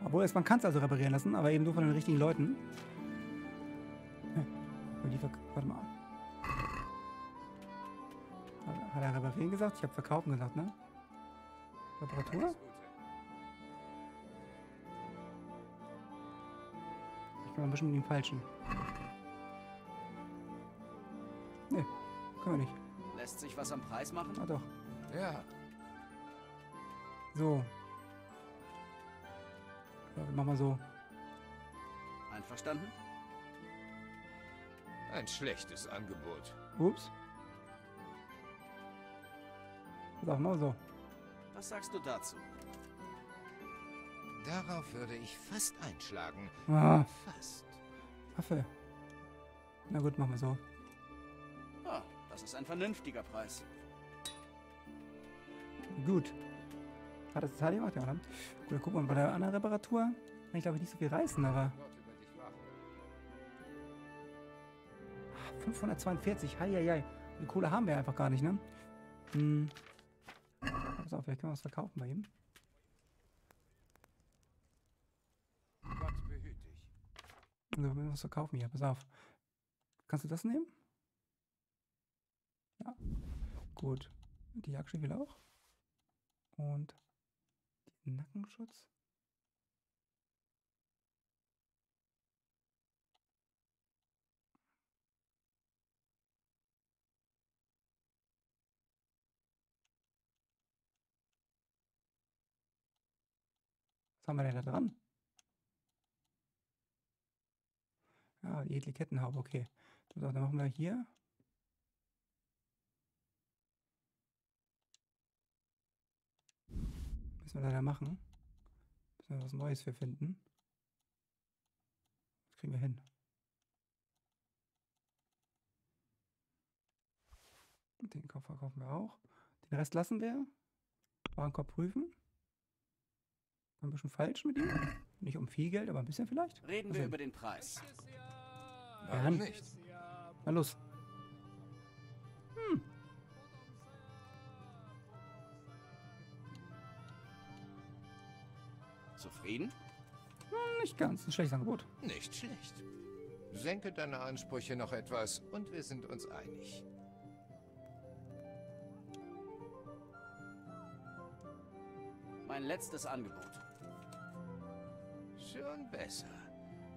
[SPEAKER 1] Obwohl, man kann es also reparieren lassen, aber eben nur von den richtigen Leuten. Hm, Warte mal. Hat- Hat er reparieren gesagt? Ich habe verkaufen gesagt, ne? Reparatur? Bisschen mit dem Falschen. Können wir nicht.
[SPEAKER 3] Lässt sich was am Preis machen?
[SPEAKER 1] Ah, doch.
[SPEAKER 10] Ja,
[SPEAKER 1] So. Ja, machen wir so.
[SPEAKER 3] Einverstanden?
[SPEAKER 10] ein schlechtes Angebot.
[SPEAKER 1] Ups. Pass auf, machen wir so.
[SPEAKER 3] Was sagst du dazu?
[SPEAKER 10] Darauf würde ich fast einschlagen.
[SPEAKER 1] Ah,
[SPEAKER 10] Fast.
[SPEAKER 1] Waffe. Na gut, machen wir so.
[SPEAKER 3] Ah, das ist ein vernünftiger Preis.
[SPEAKER 1] Gut. Hat das Teil gemacht? Ja, oder? Gut, dann gucken wir bei der anderen Reparatur. Kann ich glaube ich nicht so viel reißen, aber.
[SPEAKER 10] Gott über dich wachen.
[SPEAKER 1] Ah, 542, heieiei. Die Kohle haben wir einfach gar nicht, ne? Hm. Pass auf, vielleicht können wir was verkaufen bei ihm.
[SPEAKER 10] Gott behüte dich.
[SPEAKER 1] Müssen was verkaufen hier, pass auf. Kannst du das nehmen? Ja. Gut. Die Jagdstiefel auch. Und Nackenschutz. Was haben wir denn da dran? Ja, die edle Kettenhaube, okay. So, dann machen wir hier. Müssen wir leider machen. Müssen wir was Neues für finden. Das kriegen wir hin. Den Kopf verkaufen wir auch. Den Rest lassen wir. Warenkorb prüfen. Ein bisschen falsch mit ihm. Nicht um viel Geld, aber ein bisschen vielleicht.
[SPEAKER 3] Reden wir
[SPEAKER 1] denn?
[SPEAKER 3] über den Preis.
[SPEAKER 10] Warum nicht?
[SPEAKER 1] Na los. Hm.
[SPEAKER 3] Zufrieden?
[SPEAKER 1] Nicht ganz. Ein schlechtes Angebot.
[SPEAKER 10] Nicht schlecht. Senke deine Ansprüche noch etwas und wir sind uns einig.
[SPEAKER 3] Mein letztes Angebot.
[SPEAKER 10] Schon besser.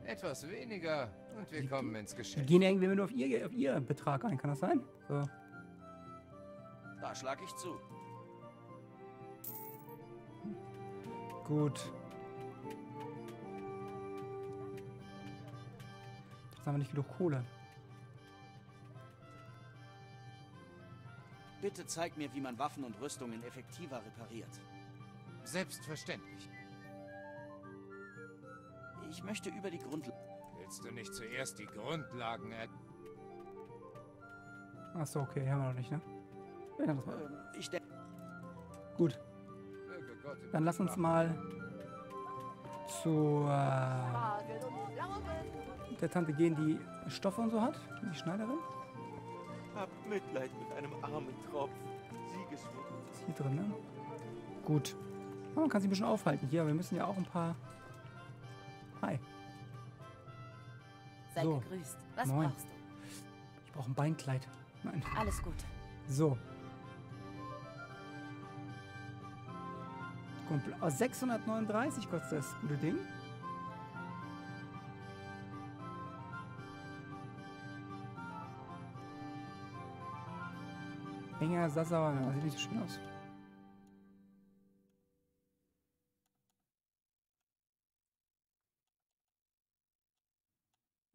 [SPEAKER 10] Etwas weniger und wir kommen ins
[SPEAKER 1] Wir
[SPEAKER 10] Geschäft.
[SPEAKER 1] gehen irgendwie nur auf ihr, auf ihr Betrag ein. Kann das sein? So.
[SPEAKER 3] Da schlage ich zu.
[SPEAKER 1] Gut. Jetzt haben wir nicht genug Kohle.
[SPEAKER 3] Bitte zeig mir, wie man Waffen und Rüstungen effektiver repariert.
[SPEAKER 10] Selbstverständlich.
[SPEAKER 3] Ich möchte über die Grundlagen.
[SPEAKER 10] Willst du nicht zuerst die Grundlagen er...
[SPEAKER 1] Achso, okay, die haben wir noch nicht, ne? Ja, dann, lass mal.
[SPEAKER 3] Ähm, ich denke.
[SPEAKER 1] Gut, dann lass uns mal zu äh,
[SPEAKER 7] Wagen und Glauben.
[SPEAKER 1] der Tante gehen, die Stoffe und so hat. Die Schneiderin.
[SPEAKER 9] Habt Mitleid mit einem armen Tropf. Siegesmut.
[SPEAKER 1] Ist hier drin, ne? Gut. Ja, man kann sich ein bisschen aufhalten hier, aber wir müssen ja auch ein paar.
[SPEAKER 6] Sei
[SPEAKER 1] So.
[SPEAKER 6] gegrüßt. Was
[SPEAKER 1] Moin.
[SPEAKER 6] brauchst du?
[SPEAKER 1] ich brauche ein Beinkleid. Nein.
[SPEAKER 6] Alles Gute.
[SPEAKER 1] So. Kompl oh, 639 kostet das gute Ding. Enger Sassauer, ja, sieht nicht so schön aus.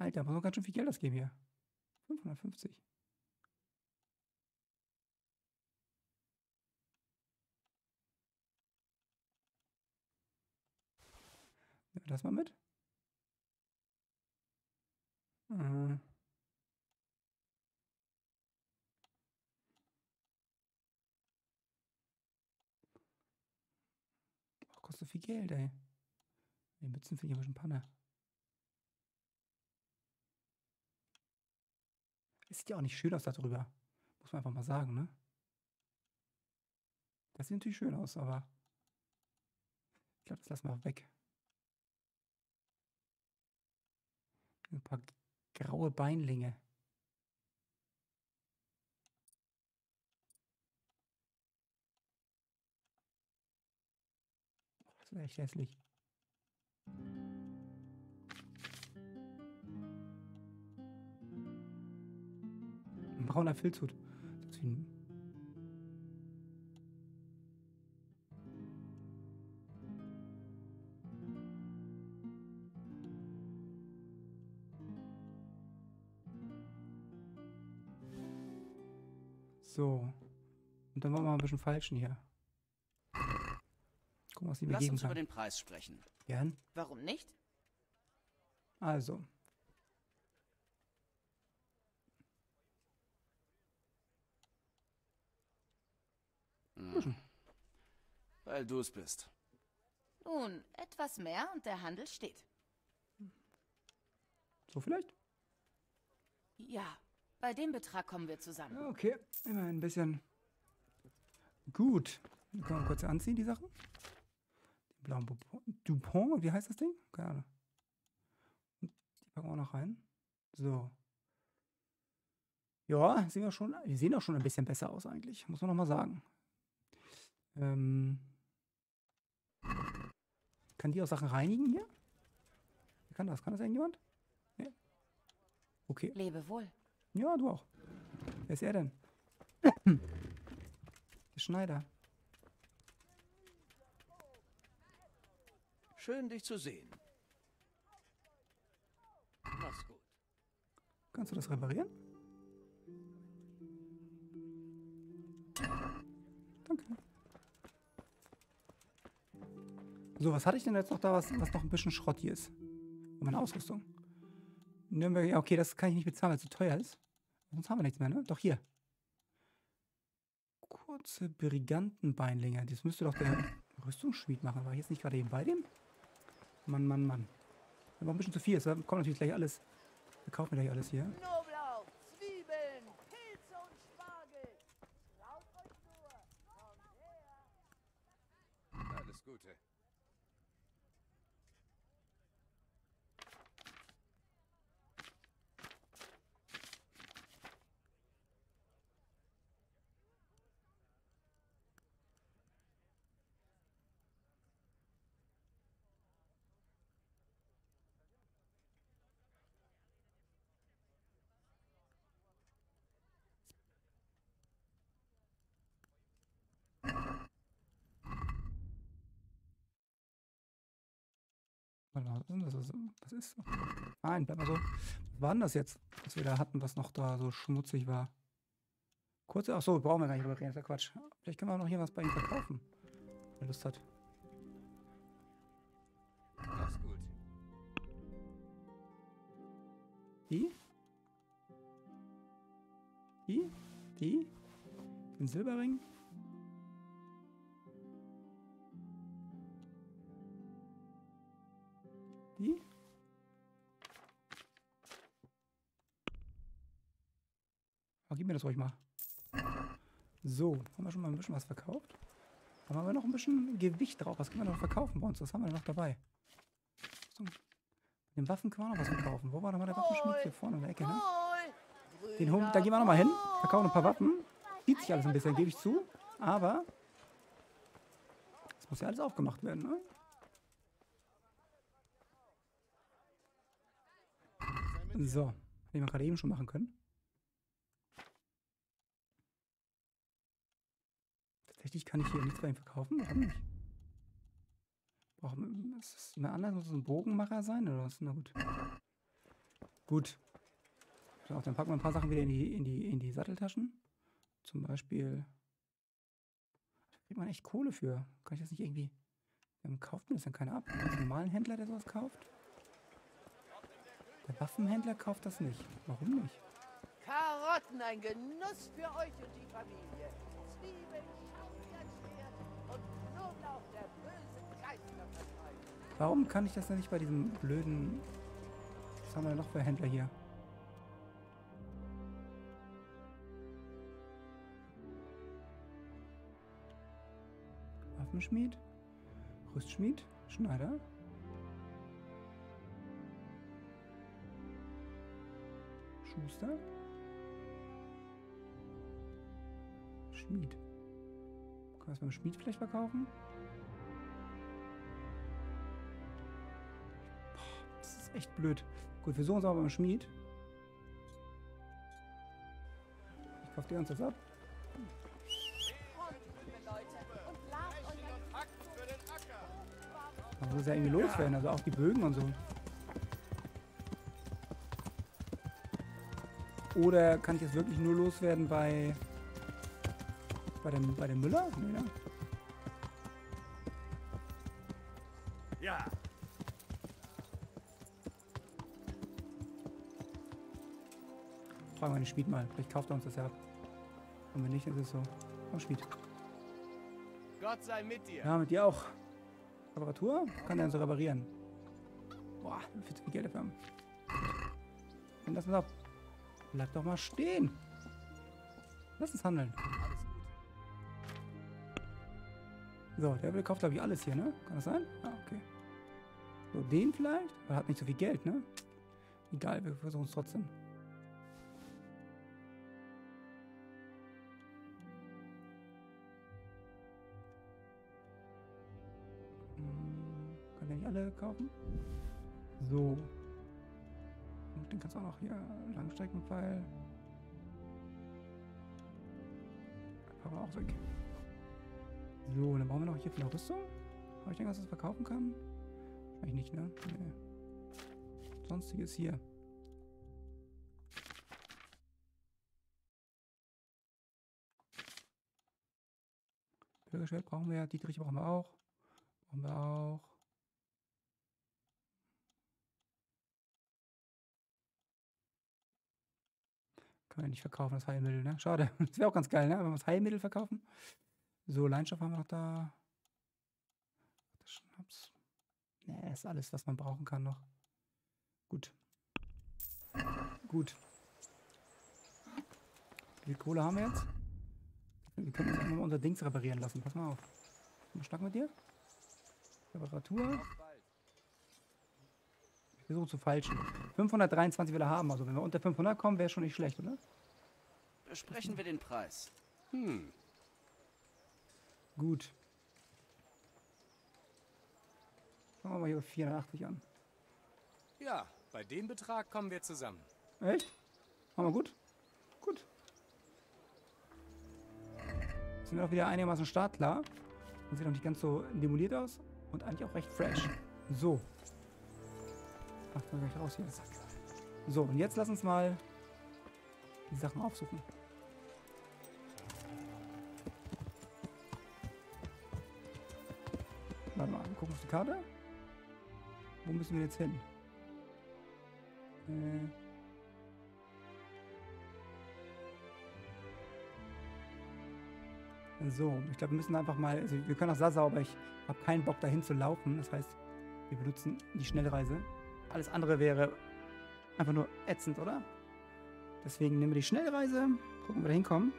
[SPEAKER 1] Alter, muss noch ganz schön viel Geld ausgeben hier. 550. Nehmen wir das mal mit. Mhm. Oh, kostet viel Geld, ey. Die Mützen finde ich aber schon Panne. Sieht ja auch nicht schön aus da drüber. Muss man einfach mal sagen, ne? Das sieht natürlich schön aus, aber ich glaube, das lassen wir weg. Ein paar graue Beinlinge. Das ist echt hässlich. Brauner Filzhut. So. Und dann wollen wir mal ein bisschen falschen hier. Gucken, was die mir
[SPEAKER 3] Lass uns über den Preis sprechen.
[SPEAKER 1] Gern.
[SPEAKER 6] Warum nicht?
[SPEAKER 1] Also.
[SPEAKER 3] Hm. Weil du es bist.
[SPEAKER 6] Nun, etwas mehr und der Handel steht.
[SPEAKER 1] So vielleicht?
[SPEAKER 6] Ja, bei dem Betrag kommen wir zusammen.
[SPEAKER 1] Okay. Immer ein bisschen. Gut. Dann können wir kurz anziehen, die Sachen. Den blauen Dupont. Wie heißt das Ding? Keine Ahnung. Und die packen wir auch noch rein. So. Ja, sehen wir schon. Wir sehen auch schon ein bisschen besser aus eigentlich, muss man noch mal sagen. Ähm. Kann die auch Sachen reinigen hier? Wer kann das? Kann das irgendjemand? Nee. Okay.
[SPEAKER 6] Lebe wohl.
[SPEAKER 1] Ja, du auch. Wer ist er denn? Der Schneider.
[SPEAKER 8] Schön, dich zu sehen. Mach's gut.
[SPEAKER 1] Kannst du das reparieren? So, was hatte ich denn jetzt noch da, was, was noch ein bisschen Schrott hier ist? Und meine Ausrüstung. Nürnberg, ja, okay, das kann ich nicht bezahlen, weil es zu teuer ist. Sonst haben wir nichts mehr, ne? Doch hier. Kurze Brigantenbeinlinge. Das müsste doch der Rüstungsschmied machen. War ich jetzt nicht gerade eben bei dem? Mann, Mann, Mann. Das war ein bisschen zu viel. Es kommt natürlich gleich alles. Wir kaufen gleich alles hier.
[SPEAKER 7] Knoblauch, Zwiebeln, Pilze und Spargel. Traut euch nur. Kommt her.
[SPEAKER 10] Alles Gute.
[SPEAKER 1] Was ist das? Ist das? Nein, bleib mal so. Was war denn das jetzt, was wir da hatten, was noch da so schmutzig war? Kurze, ach so, brauchen wir gar nicht drüber reden, das ist ja Quatsch. Vielleicht können wir auch noch hier was bei ihm verkaufen. Wer Lust hat.
[SPEAKER 10] Mach's gut.
[SPEAKER 1] Die? Die? Die? Den Silberring? Die? Oh, gib mir das ruhig mal. So, haben wir schon mal ein bisschen was verkauft? Dann haben wir noch ein bisschen Gewicht drauf. Was können wir noch verkaufen bei uns? Was haben wir denn noch dabei? Den Waffen können wir noch was verkaufen. Wo war nochmal der Waffenschmied? Hier vorne in der Ecke, ne? Den holen, da gehen wir nochmal hin. Verkaufen ein paar Waffen. Zieht sich alles ein bisschen, gebe ich zu. Aber es muss ja alles aufgemacht werden, ne? So, den wir gerade eben schon machen können. Tatsächlich kann ich hier nichts bei ihm verkaufen. Warum nicht? Warum, ist das jemand anders? Muss es ein Bogenmacher sein? Oder was? Na gut. Gut. So, dann packen wir ein paar Sachen wieder in die, in die, in die Satteltaschen. Zum Beispiel. Da kriegt man echt Kohle für. Kann ich das nicht irgendwie. Warum kauft mir das dann keiner ab? Einen normalen Händler, der sowas kauft? Der Waffenhändler kauft das nicht. Warum nicht?
[SPEAKER 7] Karotten, ein Genuss für euch und die Familie. Zwiebeln, Schaumschwert und Knoblauch, der böse Geister vertreiben.
[SPEAKER 1] Warum kann ich das denn nicht bei diesem blöden. Was haben wir noch für Händler hier? Waffenschmied? Rüstschmied? Schneider? Schuster? Schmied. Kann man es beim Schmied vielleicht verkaufen? Boah, das ist echt blöd. Gut, wir suchen uns aber beim Schmied. Ich kaufe dir uns das ab. Aber muss ja irgendwie loswerden, also auch die Bögen und so. Oder kann ich jetzt wirklich nur loswerden bei bei dem, bei dem Müller? Nee, ne?
[SPEAKER 5] Ja.
[SPEAKER 1] Fragen wir den Schmied mal. Vielleicht kauft er uns das ja ab. Und wenn nicht, ist es so. Komm, Schmied.
[SPEAKER 9] Gott sei mit dir.
[SPEAKER 1] Ja, mit dir auch. Reparatur? Kann der so reparieren? Boah, viel zu viel Geld dafür haben. Dann lass uns ab. Bleib doch mal stehen. Lass uns handeln. So, der will kauft, glaube ich, alles hier, ne? Kann das sein? Ah, okay. So, den vielleicht? Aber er hat nicht so viel Geld, ne? Egal, wir versuchen es trotzdem. Hm, Kann der nicht alle kaufen? So. Den kannst du auch noch hier. Langstreckenpfeil. Aber auch weg. So, dann brauchen wir noch hier eine Rüstung. Aber ich denke, dass das verkaufen kann. Wahrscheinlich nicht, ne? Nee. Sonstiges hier. Bürgerschwert brauchen wir ja. Dietrich brauchen wir auch. Brauchen wir auch. Können wir nicht verkaufen, das Heilmittel, ne? Schade. Das wäre auch ganz geil, ne? Wenn wir das Heilmittel verkaufen. So, Leinstoff haben wir noch da. Das Schnaps. Ne, ist alles, was man brauchen kann noch. Gut. Gut. Wie viel Kohle haben wir jetzt? Wir können jetzt einfach mal unser Dings reparieren lassen. Pass mal auf. Mal stark mit dir. Reparatur. Versuche zu falschen. 523 will er haben. Also wenn wir unter 500 kommen, wäre schon nicht schlecht, oder?
[SPEAKER 3] Besprechen wir den Preis.
[SPEAKER 5] Hm.
[SPEAKER 1] Gut. Fangen wir mal hier auf 480 an.
[SPEAKER 9] Ja, bei dem Betrag kommen wir zusammen.
[SPEAKER 1] Echt? Machen wir gut? Gut. Sind wir auch wieder einigermaßen startklar. Und sieht auch nicht ganz so demoliert aus. Und eigentlich auch recht fresh. So. Macht mal gleich raus hier. So, und jetzt lass uns mal die Sachen aufsuchen. Warte mal, wir gucken auf die Karte. Wo müssen wir jetzt hin? Äh. So, ich glaube, wir müssen einfach mal, also wir können auch Sasa, aber ich habe keinen Bock dahin zu laufen. Das heißt, wir benutzen die Schnellreise. Alles andere wäre einfach nur ätzend, oder? Deswegen nehmen wir die Schnellreise, gucken, wo wir da hinkommen.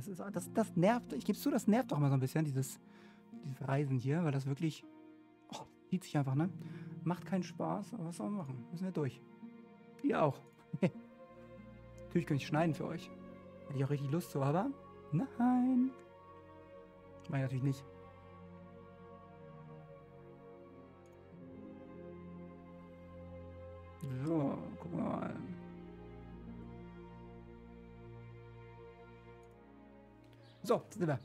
[SPEAKER 1] Das ist das, das nervt. Ich gebe zu, das nervt doch mal so ein bisschen, dieses, dieses Reisen hier, weil das wirklich oh, zieht sich einfach, ne? Macht keinen Spaß, aber was soll man machen? Müssen wir durch. Ihr auch. Natürlich könnte ich schneiden für euch. Hätte ich auch richtig Lust zu, aber nein. Mach ich natürlich nicht. So, gucken wir mal. So, sind wir.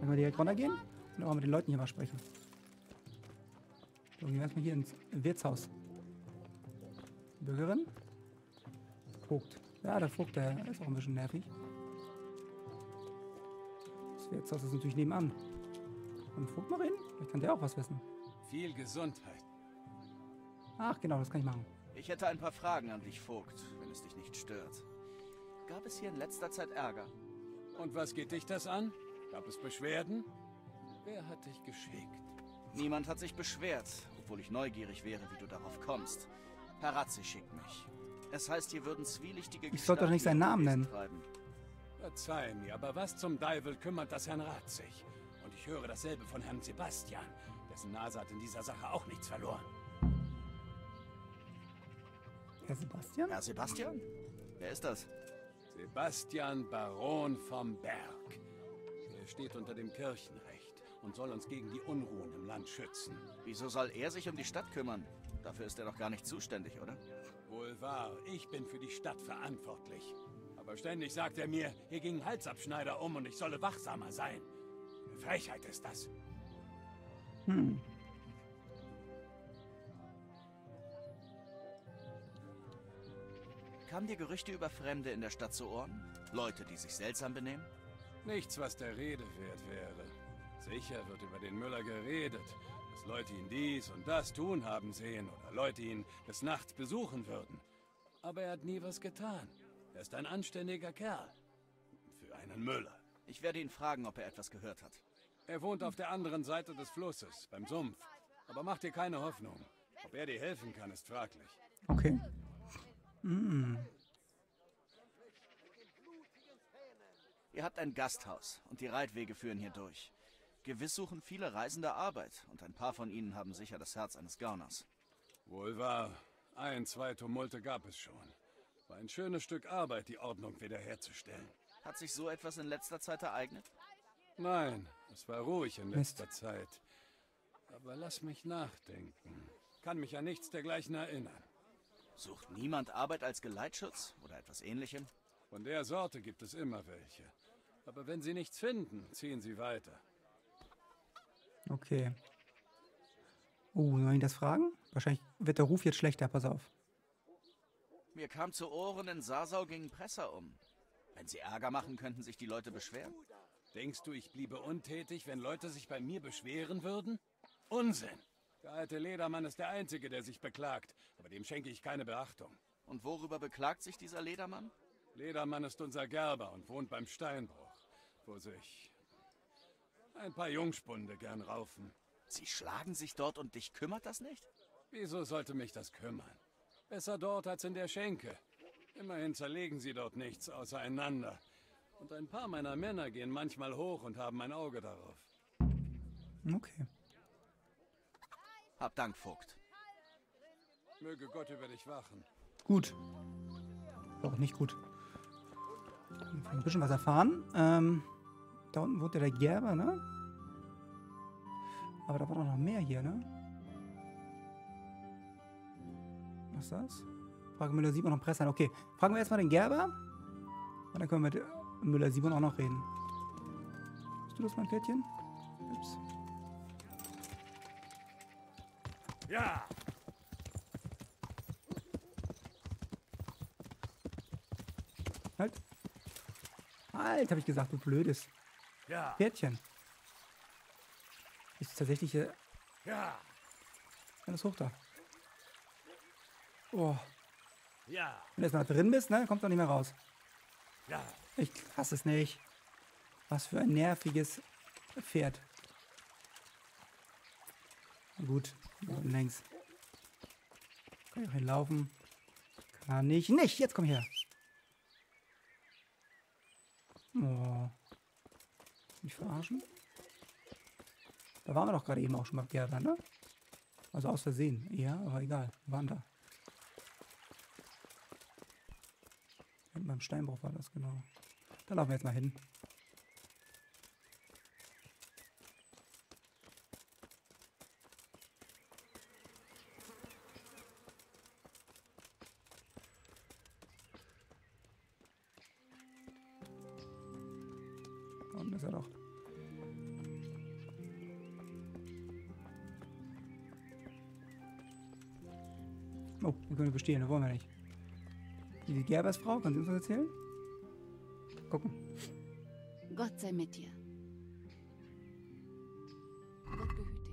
[SPEAKER 1] Wenn wir direkt runtergehen und dann auch mit den Leuten hier mal sprechen. So, gehen wir erstmal hier ins Wirtshaus. Bürgerin? Vogt. Ja, der Vogt, der ist auch ein bisschen nervig. Das Wirtshaus ist natürlich nebenan. Und Vogt mal reden? Vielleicht kann der auch was wissen.
[SPEAKER 9] Viel Gesundheit.
[SPEAKER 1] Ach, genau, das kann ich machen.
[SPEAKER 3] Ich hätte ein paar Fragen an dich, Vogt, wenn es dich nicht stört. Gab es hier in letzter Zeit Ärger?
[SPEAKER 9] Und was geht dich das an? Gab es Beschwerden? Wer hat dich geschickt?
[SPEAKER 3] Niemand hat sich beschwert, obwohl ich neugierig wäre, wie du darauf kommst. Parazzi schickt mich. Es heißt, hier würden zwielichtige
[SPEAKER 1] Ich sollte doch nicht seinen Namen nennen.
[SPEAKER 3] Treiben.
[SPEAKER 9] Verzeih mir, aber was zum Deivel kümmert das Herrn Ratzig? Und ich höre dasselbe von Herrn Sebastian. Dessen Nase hat in dieser Sache auch nichts verloren.
[SPEAKER 1] Herr Sebastian?
[SPEAKER 3] Herr Sebastian? Wer ist das?
[SPEAKER 11] Sebastian Baron vom Berg. Er steht unter dem Kirchenrecht und soll uns gegen die Unruhen im Land schützen.
[SPEAKER 3] Wieso soll er sich um die Stadt kümmern? Dafür ist er doch gar nicht zuständig, oder?
[SPEAKER 11] Wohl wahr, ich bin für die Stadt verantwortlich. Aber ständig sagt er mir, hier gingen Halsabschneider um und ich solle wachsamer sein. Eine Frechheit ist das.
[SPEAKER 1] Hm.
[SPEAKER 3] Kamen dir Gerüchte über Fremde in der Stadt zu Ohren? Leute, die sich seltsam benehmen?
[SPEAKER 11] Nichts, was der Rede wert wäre. Sicher wird über den Müller geredet, dass Leute ihn dies und das tun haben sehen oder Leute ihn des Nachts besuchen würden. Aber er hat nie was getan. Er ist ein anständiger Kerl. Für einen Müller.
[SPEAKER 3] Ich werde ihn fragen, ob er etwas gehört hat.
[SPEAKER 11] Er wohnt auf der anderen Seite des Flusses, beim Sumpf. Aber mach dir keine Hoffnung. Ob er dir helfen kann, ist fraglich.
[SPEAKER 1] Okay. Hm.
[SPEAKER 3] Ihr habt ein Gasthaus und die Reitwege führen hier durch. Gewiss suchen viele Reisende Arbeit und ein paar von ihnen haben sicher das Herz eines Gauners.
[SPEAKER 11] Wohl wahr. Ein, zwei Tumulte gab es schon. War ein schönes Stück Arbeit, die Ordnung wiederherzustellen.
[SPEAKER 3] Hat sich so etwas in letzter Zeit ereignet?
[SPEAKER 11] Nein, es war ruhig in letzter Zeit. Aber lass mich nachdenken. Kann mich an nichts dergleichen erinnern.
[SPEAKER 3] Sucht niemand Arbeit als Geleitschutz oder etwas ähnlichem?
[SPEAKER 11] Von der Sorte gibt es immer welche. Aber wenn sie nichts finden, ziehen sie weiter.
[SPEAKER 1] Okay. Oh, soll ich das fragen? Wahrscheinlich wird der Ruf jetzt schlechter, pass auf.
[SPEAKER 3] Mir kam zu Ohren, in Sasau gingen Presser um. Wenn sie Ärger machen, könnten sich die Leute beschweren.
[SPEAKER 11] Denkst du, ich bliebe untätig, wenn Leute sich bei mir beschweren würden? Unsinn! Der alte Ledermann ist der Einzige, der sich beklagt, aber dem schenke ich keine Beachtung.
[SPEAKER 3] Und worüber beklagt sich dieser Ledermann?
[SPEAKER 11] Ledermann ist unser Gerber und wohnt beim Steinbruch, wo sich ein paar Jungspunde gern raufen.
[SPEAKER 3] Sie schlagen sich dort und dich kümmert das nicht?
[SPEAKER 11] Wieso sollte mich das kümmern? Besser dort als in der Schenke. Immerhin zerlegen sie dort nichts auseinander. Und ein paar meiner Männer gehen manchmal hoch und haben ein Auge darauf.
[SPEAKER 1] Okay.
[SPEAKER 3] Hab Dank, Vogt.
[SPEAKER 11] Möge Gott über dich wachen.
[SPEAKER 1] Gut. Doch nicht gut. Ein bisschen was erfahren. Ähm, da unten wohnt ja der Gerber, ne? Aber da war doch noch mehr hier, ne? Was ist das? Frage Müller Simon noch Presse an. Okay, fragen wir erstmal den Gerber. Und dann können wir mit Müller Simon auch noch reden. Bist du das, mein Pferdchen?
[SPEAKER 11] Ja!
[SPEAKER 1] Halt. Halt, habe ich gesagt, du blödes
[SPEAKER 11] Ja!
[SPEAKER 1] Pferdchen. Ist tatsächlich. Äh,
[SPEAKER 11] Ja!
[SPEAKER 1] alles hoch da. Oh.
[SPEAKER 11] Ja!
[SPEAKER 1] Wenn du jetzt mal drin bist, ne, kommst du nicht mehr raus.
[SPEAKER 11] Ja!
[SPEAKER 1] Ich hasse es nicht. Was für ein nerviges Pferd. Gut, unten längs. Kann ich auch hinlaufen? Kann ich nicht. Jetzt komm her. Oh. Mich verarschen? Da waren wir doch gerade eben auch schon beim Gerber, ne? Also aus Versehen. Ja, aber egal. Wir waren da. Hinten beim Steinbruch war das, genau. Da laufen wir jetzt mal hin. Ist er doch. Oh, wir können bestehen, das wollen wir nicht. Die Gerbersfrau, kann sie uns was erzählen? Gucken.
[SPEAKER 6] Gott sei mit dir. Gott behüte dich.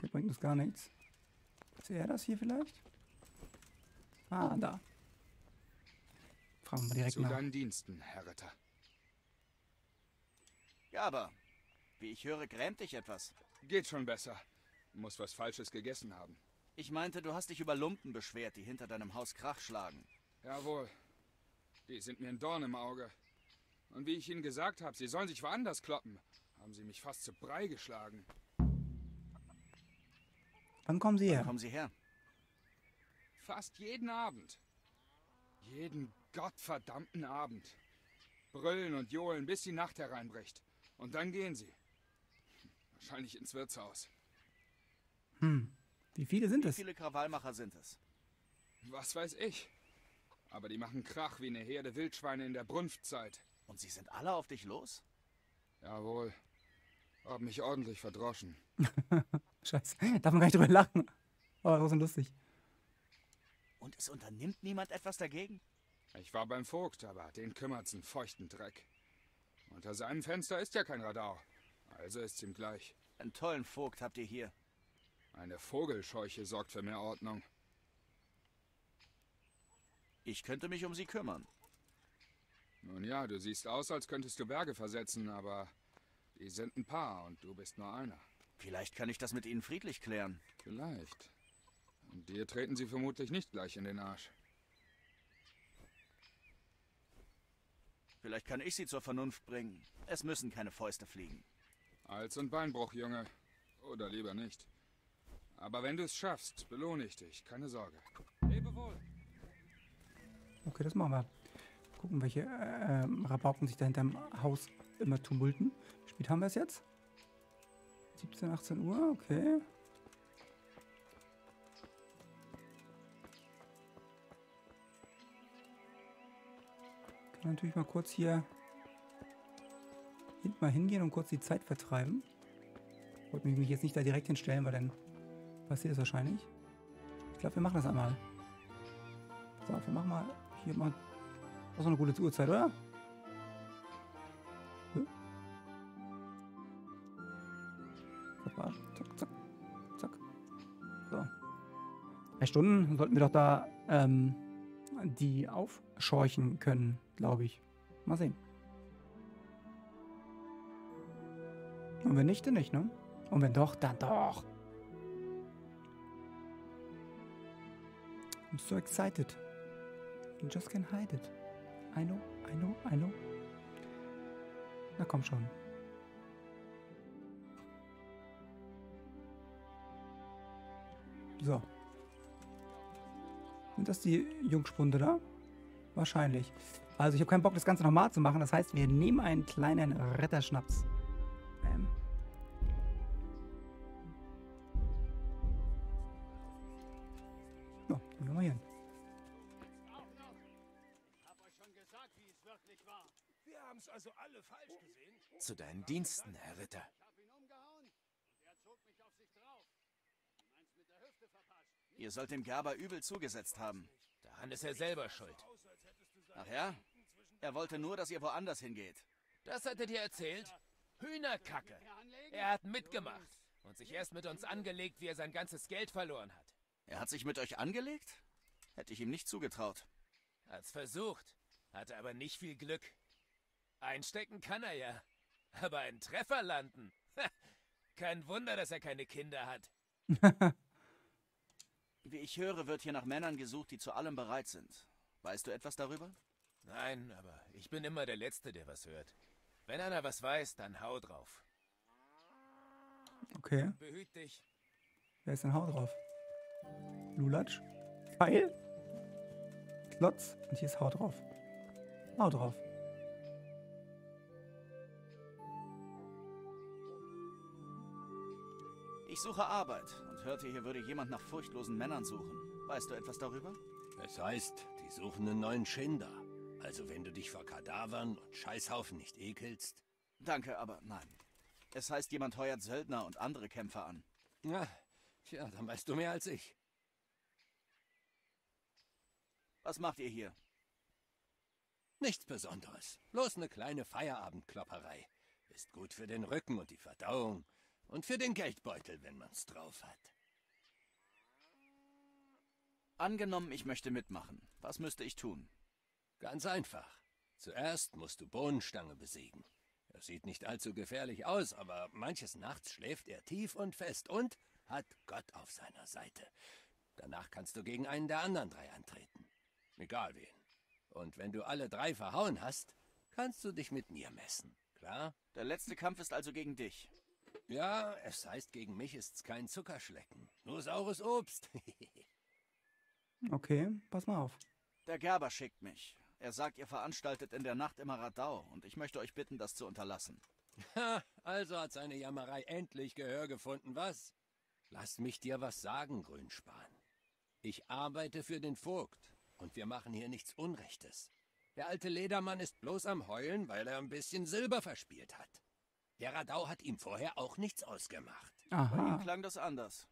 [SPEAKER 1] Hier bringt uns gar nichts. Ist er das hier vielleicht? Ah, da. Wir direkt
[SPEAKER 12] Zu
[SPEAKER 1] nach.
[SPEAKER 12] deinen Diensten, Herr Ritter.
[SPEAKER 3] Ja, aber wie ich höre, grämt dich etwas.
[SPEAKER 12] Geht schon besser. Muss was Falsches gegessen haben.
[SPEAKER 3] Ich meinte, du hast dich über Lumpen beschwert, die hinter deinem Haus Krach schlagen.
[SPEAKER 12] Jawohl. Die sind mir ein Dorn im Auge. Und wie ich Ihnen gesagt habe, Sie sollen sich woanders kloppen, haben Sie mich fast zu Brei geschlagen.
[SPEAKER 1] Wann kommen Sie her?
[SPEAKER 3] Wann kommen Sie her?
[SPEAKER 12] Fast jeden Abend. Jeden gottverdammten Abend. Brüllen und johlen, bis die Nacht hereinbricht. Und dann gehen sie. Wahrscheinlich ins Wirtshaus.
[SPEAKER 1] Hm. Wie viele sind
[SPEAKER 3] Wie
[SPEAKER 1] es?
[SPEAKER 3] viele Krawallmacher sind es?
[SPEAKER 12] Was weiß ich. Aber die machen Krach wie eine Herde Wildschweine in der Brunftzeit.
[SPEAKER 3] Und sie sind alle auf dich los?
[SPEAKER 12] Jawohl. Hab mich ordentlich verdroschen.
[SPEAKER 1] Scheiße. Darf man gar nicht drüber lachen. Aber das ist lustig.
[SPEAKER 3] Und es unternimmt niemand etwas dagegen?
[SPEAKER 12] Ich war beim Vogt, aber den kümmert's einen feuchten Dreck. Unter seinem Fenster ist ja kein Radau. Also ist's ihm gleich.
[SPEAKER 3] Einen tollen Vogt habt ihr hier.
[SPEAKER 12] Eine Vogelscheuche sorgt für mehr Ordnung.
[SPEAKER 3] Ich könnte mich um sie kümmern.
[SPEAKER 12] Nun ja, du siehst aus, als könntest du Berge versetzen, aber die sind ein paar und du bist nur einer.
[SPEAKER 3] Vielleicht kann ich das mit ihnen friedlich klären.
[SPEAKER 12] Vielleicht. Und dir treten sie vermutlich nicht gleich in den Arsch.
[SPEAKER 3] Vielleicht kann ich sie zur Vernunft bringen. Es müssen keine Fäuste fliegen.
[SPEAKER 12] Hals- und Beinbruch, Junge. Oder lieber nicht. Aber wenn du es schaffst, belohne ich dich. Keine Sorge. Lebe wohl.
[SPEAKER 1] Okay, das machen wir. Gucken, welche äh, ähm, Rabauken sich da hinterm Haus immer tumulten. Wie spät haben wir es jetzt? 17, 18 Uhr, okay. Natürlich mal kurz hier hinten mal hingehen und kurz die Zeit vertreiben. Wollte mich jetzt nicht da direkt hinstellen, weil dann passiert es wahrscheinlich. Ich glaube, wir machen das einmal. So, wir machen mal hier mal. Das ist eine gute Uhrzeit, oder? Zack, zack, zack. So. Drei Stunden sollten wir doch da ähm, die aufscheuchen können, glaube ich. Mal sehen. Und wenn nicht, dann nicht, ne? Und wenn doch, dann doch. I'm so excited. You just can't hide it. I know, I know, I know. Na komm schon. So. Sind das die Jungspunde da? Wahrscheinlich. Also ich habe keinen Bock, das Ganze nochmal zu machen. Das heißt, wir nehmen einen kleinen Retterschnaps. Ähm. Ja, dann gehen wir hin.
[SPEAKER 13] Wir haben es also alle falsch gesehen.
[SPEAKER 14] Zu deinen Diensten, Herr Ritter.
[SPEAKER 3] Ihr sollt dem Gerber übel zugesetzt haben.
[SPEAKER 15] Daran ist er selber schuld.
[SPEAKER 3] Ach ja? Er wollte nur, dass ihr woanders hingeht.
[SPEAKER 15] Das hat er dir erzählt? Hühnerkacke. Er hat mitgemacht und sich erst mit uns angelegt, wie er sein ganzes Geld verloren hat.
[SPEAKER 3] Er hat sich mit euch angelegt? Hätte ich ihm nicht zugetraut.
[SPEAKER 15] Hat's versucht, hatte aber nicht viel Glück. Einstecken kann er ja, aber einen Treffer landen. Kein Wunder, dass er keine Kinder hat.
[SPEAKER 3] Wie ich höre, wird hier nach Männern gesucht, die zu allem bereit sind. Weißt du etwas darüber?
[SPEAKER 15] Nein, aber ich bin immer der Letzte, der was hört. Wenn einer was weiß, dann hau drauf.
[SPEAKER 1] Okay.
[SPEAKER 15] Behüt dich.
[SPEAKER 1] Wer ist denn Hau drauf? Lulatsch? Pfeil? Klotz? Und hier ist Hau drauf. Hau drauf.
[SPEAKER 3] Ich suche Arbeit und hörte, hier würde jemand nach furchtlosen Männern suchen. Weißt du etwas darüber?
[SPEAKER 8] Es heißt, die suchen einen neuen Schinder. Also wenn du dich vor Kadavern und Scheißhaufen nicht ekelst.
[SPEAKER 3] Danke, aber nein. Es heißt, jemand heuert Söldner und andere Kämpfer an.
[SPEAKER 8] Na, tja, dann weißt du mehr als ich.
[SPEAKER 3] Was macht ihr hier?
[SPEAKER 8] Nichts Besonderes. Bloß eine kleine Feierabendklopperei. Ist gut für den Rücken und die Verdauung. Und für den Geldbeutel, wenn man's drauf hat.
[SPEAKER 3] Angenommen, ich möchte mitmachen. Was müsste ich tun?
[SPEAKER 8] Ganz einfach. Zuerst musst du Bohnenstange besiegen. Er sieht nicht allzu gefährlich aus, aber manches Nachts schläft er tief und fest und hat Gott auf seiner Seite. Danach kannst du gegen einen der anderen drei antreten. Egal wen. Und wenn du alle drei verhauen hast, kannst du dich mit mir messen. Klar?
[SPEAKER 3] Der letzte Kampf ist also gegen dich.
[SPEAKER 8] Ja, es heißt, gegen mich ist's kein Zuckerschlecken. Nur saures Obst.
[SPEAKER 1] Okay, pass mal auf.
[SPEAKER 3] Der Gerber schickt mich. Er sagt, ihr veranstaltet in der Nacht immer Radau und ich möchte euch bitten, das zu unterlassen.
[SPEAKER 8] Ha, also hat seine Jammerei endlich Gehör gefunden, was? Lass mich dir was sagen, Grünspan. Ich arbeite für den Vogt und wir machen hier nichts Unrechtes. Der alte Ledermann ist bloß am Heulen, weil er ein bisschen Silber verspielt hat. Der Radau hat ihm vorher auch nichts ausgemacht.
[SPEAKER 3] Bei ihm klang das anders.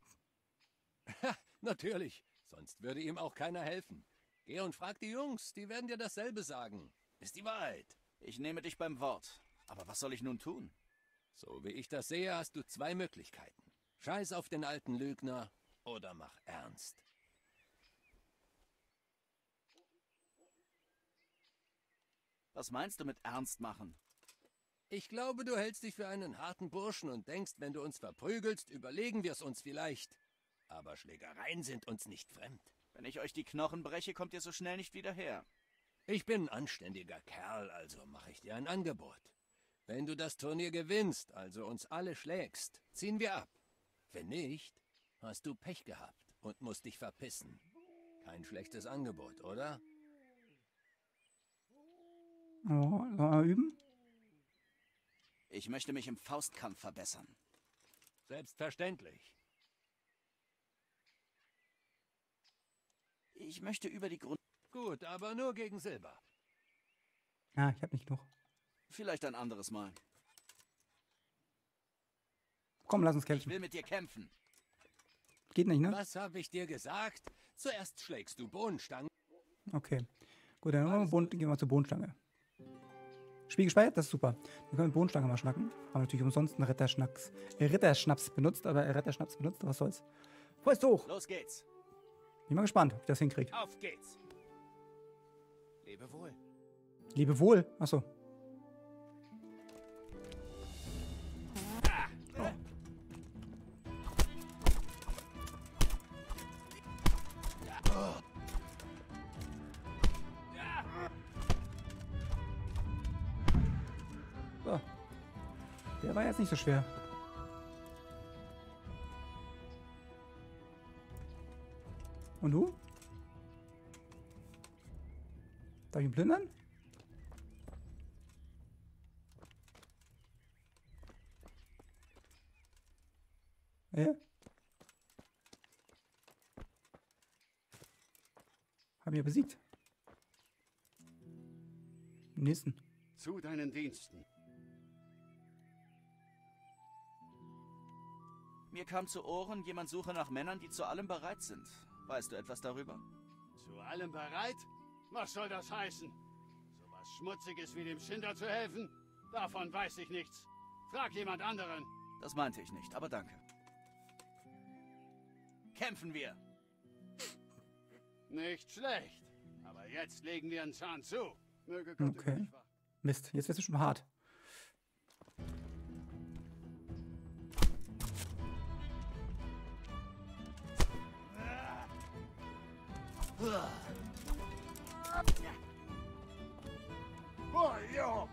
[SPEAKER 8] Ha, natürlich. Sonst würde ihm auch keiner helfen. Geh und frag die Jungs, die werden dir dasselbe sagen. Ist die Wahrheit.
[SPEAKER 3] Ich nehme dich beim Wort. Aber was soll ich nun tun?
[SPEAKER 8] So wie ich das sehe, hast du zwei Möglichkeiten. Scheiß auf den alten Lügner oder mach ernst.
[SPEAKER 3] Was meinst du mit ernst machen?
[SPEAKER 8] Ich glaube, du hältst dich für einen harten Burschen und denkst, wenn du uns verprügelst, überlegen wir es uns vielleicht. Aber Schlägereien sind uns nicht fremd.
[SPEAKER 3] Wenn ich euch die Knochen breche, kommt ihr so schnell nicht wieder her.
[SPEAKER 8] Ich bin ein anständiger Kerl, also mache ich dir ein Angebot. Wenn du das Turnier gewinnst, also uns alle schlägst, ziehen wir ab. Wenn nicht, hast du Pech gehabt und musst dich verpissen. Kein schlechtes Angebot, oder?
[SPEAKER 1] Oh, sollen wir üben?
[SPEAKER 3] Ich möchte mich im Faustkampf verbessern.
[SPEAKER 8] Selbstverständlich.
[SPEAKER 3] Ich möchte über die Grund...
[SPEAKER 8] Gut, aber nur gegen Silber.
[SPEAKER 1] Ja, ich hab nicht genug.
[SPEAKER 3] Vielleicht ein anderes Mal.
[SPEAKER 1] Komm, lass uns
[SPEAKER 3] Ich
[SPEAKER 1] kämpfen.
[SPEAKER 3] will mit dir kämpfen.
[SPEAKER 1] Geht nicht, ne?
[SPEAKER 8] Was habe ich dir gesagt? Zuerst schlägst du Bohnenstangen.
[SPEAKER 1] Okay. Gut, dann machen wir Bohnen- gehen wir zur Bohnenstange. Spiel gespeichert, das ist super. Wir können Bohnenstange mal schnacken. Haben natürlich umsonst einen Ritterschnacks, äh, Ritterschnaps benutzt, aber äh, Ritterschnaps benutzt, was soll's. Fäust hoch!
[SPEAKER 3] Los geht's.
[SPEAKER 1] Bin mal gespannt, ob ich das hinkriege.
[SPEAKER 15] Auf geht's. Lebe wohl.
[SPEAKER 1] Lebe wohl. Achso. Jetzt nicht so schwer. Und du? Darf ich ihn plündern? Ja? Haben wir besiegt. Nächsten.
[SPEAKER 14] Zu deinen Diensten.
[SPEAKER 3] Mir kam zu Ohren, jemand suche nach Männern, die zu allem bereit sind. Weißt du etwas darüber?
[SPEAKER 14] Zu allem bereit? Was soll das heißen? So was Schmutziges wie dem Schinder zu helfen? Davon weiß ich nichts. Frag jemand anderen.
[SPEAKER 3] Das meinte ich nicht, aber danke. Kämpfen wir!
[SPEAKER 14] Nicht schlecht. Aber jetzt legen wir einen Zahn zu. Möge Gott
[SPEAKER 1] Okay. Mist, jetzt wird es schon hart.
[SPEAKER 14] Oh, jo.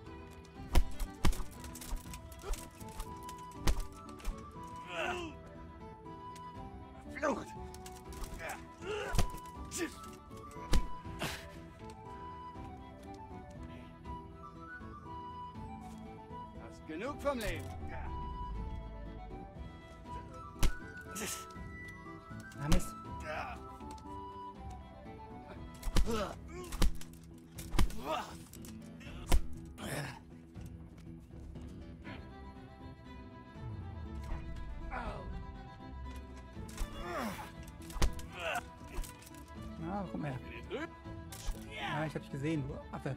[SPEAKER 14] Flucht! Hast genug vom Leben.
[SPEAKER 1] Ich hab dich gesehen, Affe.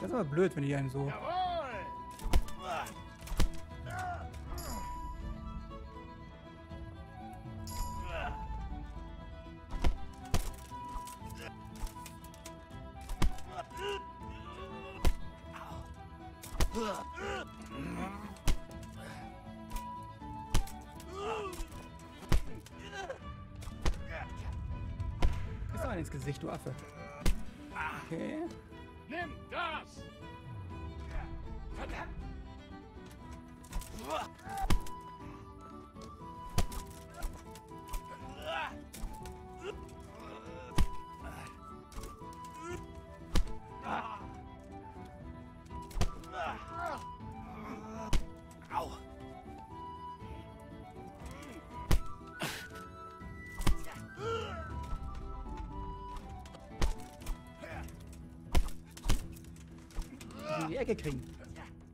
[SPEAKER 1] Das ist aber blöd, wenn die einen so... Ist doch ins Gesicht, du Affe. Die Ecke kriegen.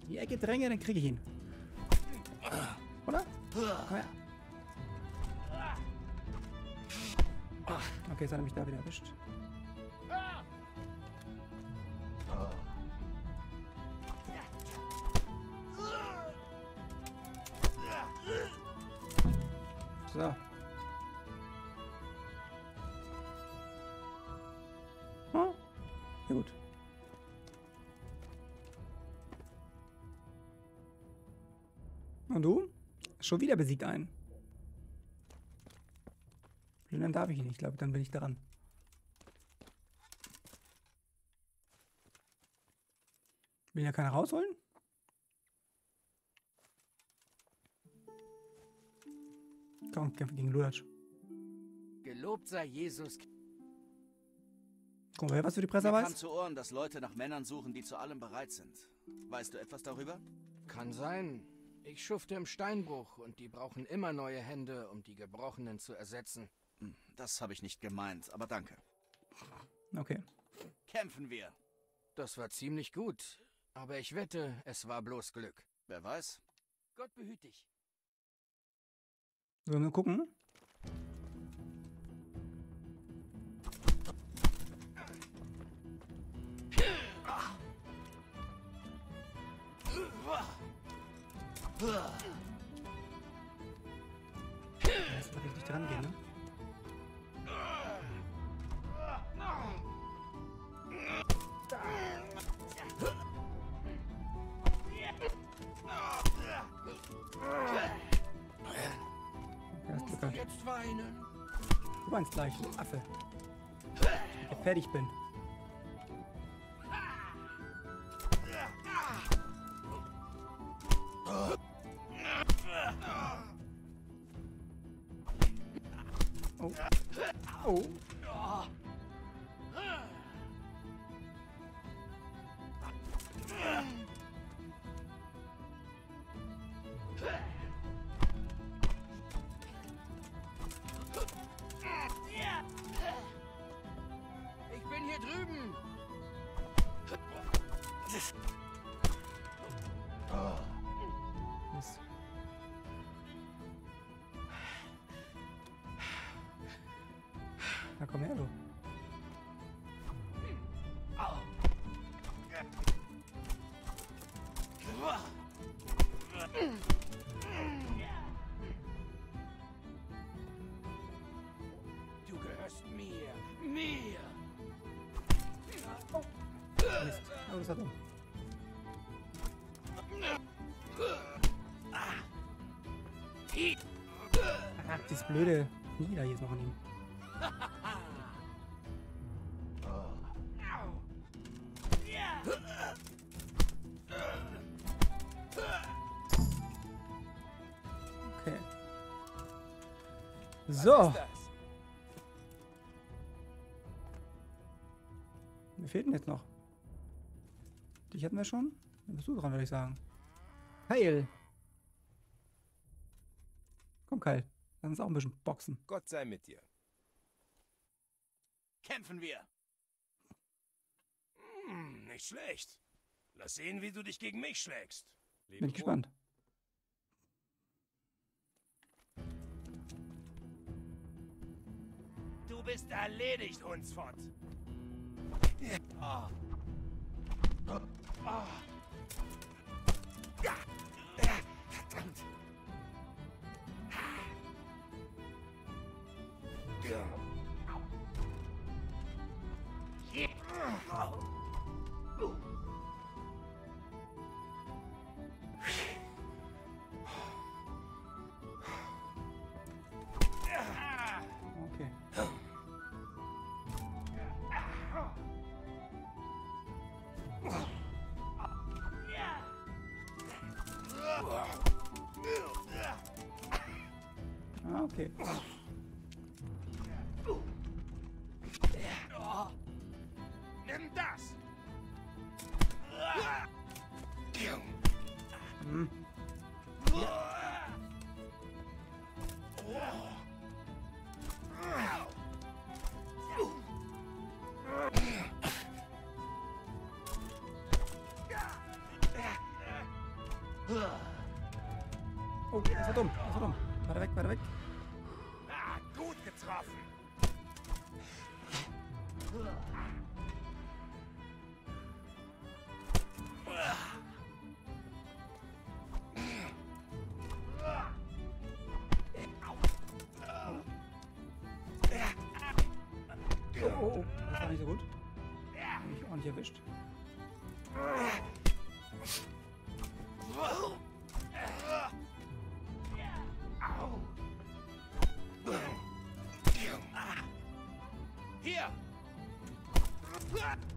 [SPEAKER 1] In die Ecke dränge, dann kriege ich ihn. Oder? Komm her. Okay, jetzt hat er mich da wieder erwischt. Und du? Schon wieder besiegt einen. Plündern darf ich ihn nicht. Ich glaube, dann bin ich daran. Will ja keiner rausholen? Komm, kämpfe gegen Lulatsch.
[SPEAKER 3] Gelobt sei Jesus.
[SPEAKER 1] Guck mal, was für die
[SPEAKER 3] Mir
[SPEAKER 1] Pressearbeit?
[SPEAKER 3] kam zu Ohren, dass Leute nach Männern suchen, die zu allem bereit sind. Weißt du etwas darüber?
[SPEAKER 16] Kann sein. Ich schufte im Steinbruch und die brauchen immer neue Hände, um die Gebrochenen zu ersetzen.
[SPEAKER 3] Das habe ich nicht gemeint, aber danke.
[SPEAKER 1] Okay.
[SPEAKER 3] Kämpfen wir.
[SPEAKER 16] Das war ziemlich gut. Aber ich wette, es war bloß Glück.
[SPEAKER 3] Wer weiß?
[SPEAKER 16] Gott behüt dich.
[SPEAKER 1] Sollen wir gucken? Doch richtig dran gehen, ne? Gehabt.
[SPEAKER 16] Jetzt weinen.
[SPEAKER 1] Du meinst gleich, du Affe. Wenn ich fertig bin. Oh. Ach, dieses blöde Knie da hier ist noch an ihm. Okay. So. Mir fehlt denn jetzt noch? Dich hatten wir schon? Dann bist du dran, würde ich sagen. Heil! Kyle. Lass uns auch ein bisschen boxen.
[SPEAKER 15] Gott sei mit dir.
[SPEAKER 3] Kämpfen wir.
[SPEAKER 17] Hm, nicht schlecht. Lass sehen, wie du dich gegen mich schlägst.
[SPEAKER 1] Bin ich gespannt.
[SPEAKER 17] Du bist erledigt, Hundsfott.
[SPEAKER 3] Ah.
[SPEAKER 15] Verdammt.
[SPEAKER 1] Okay. Mich ordentlich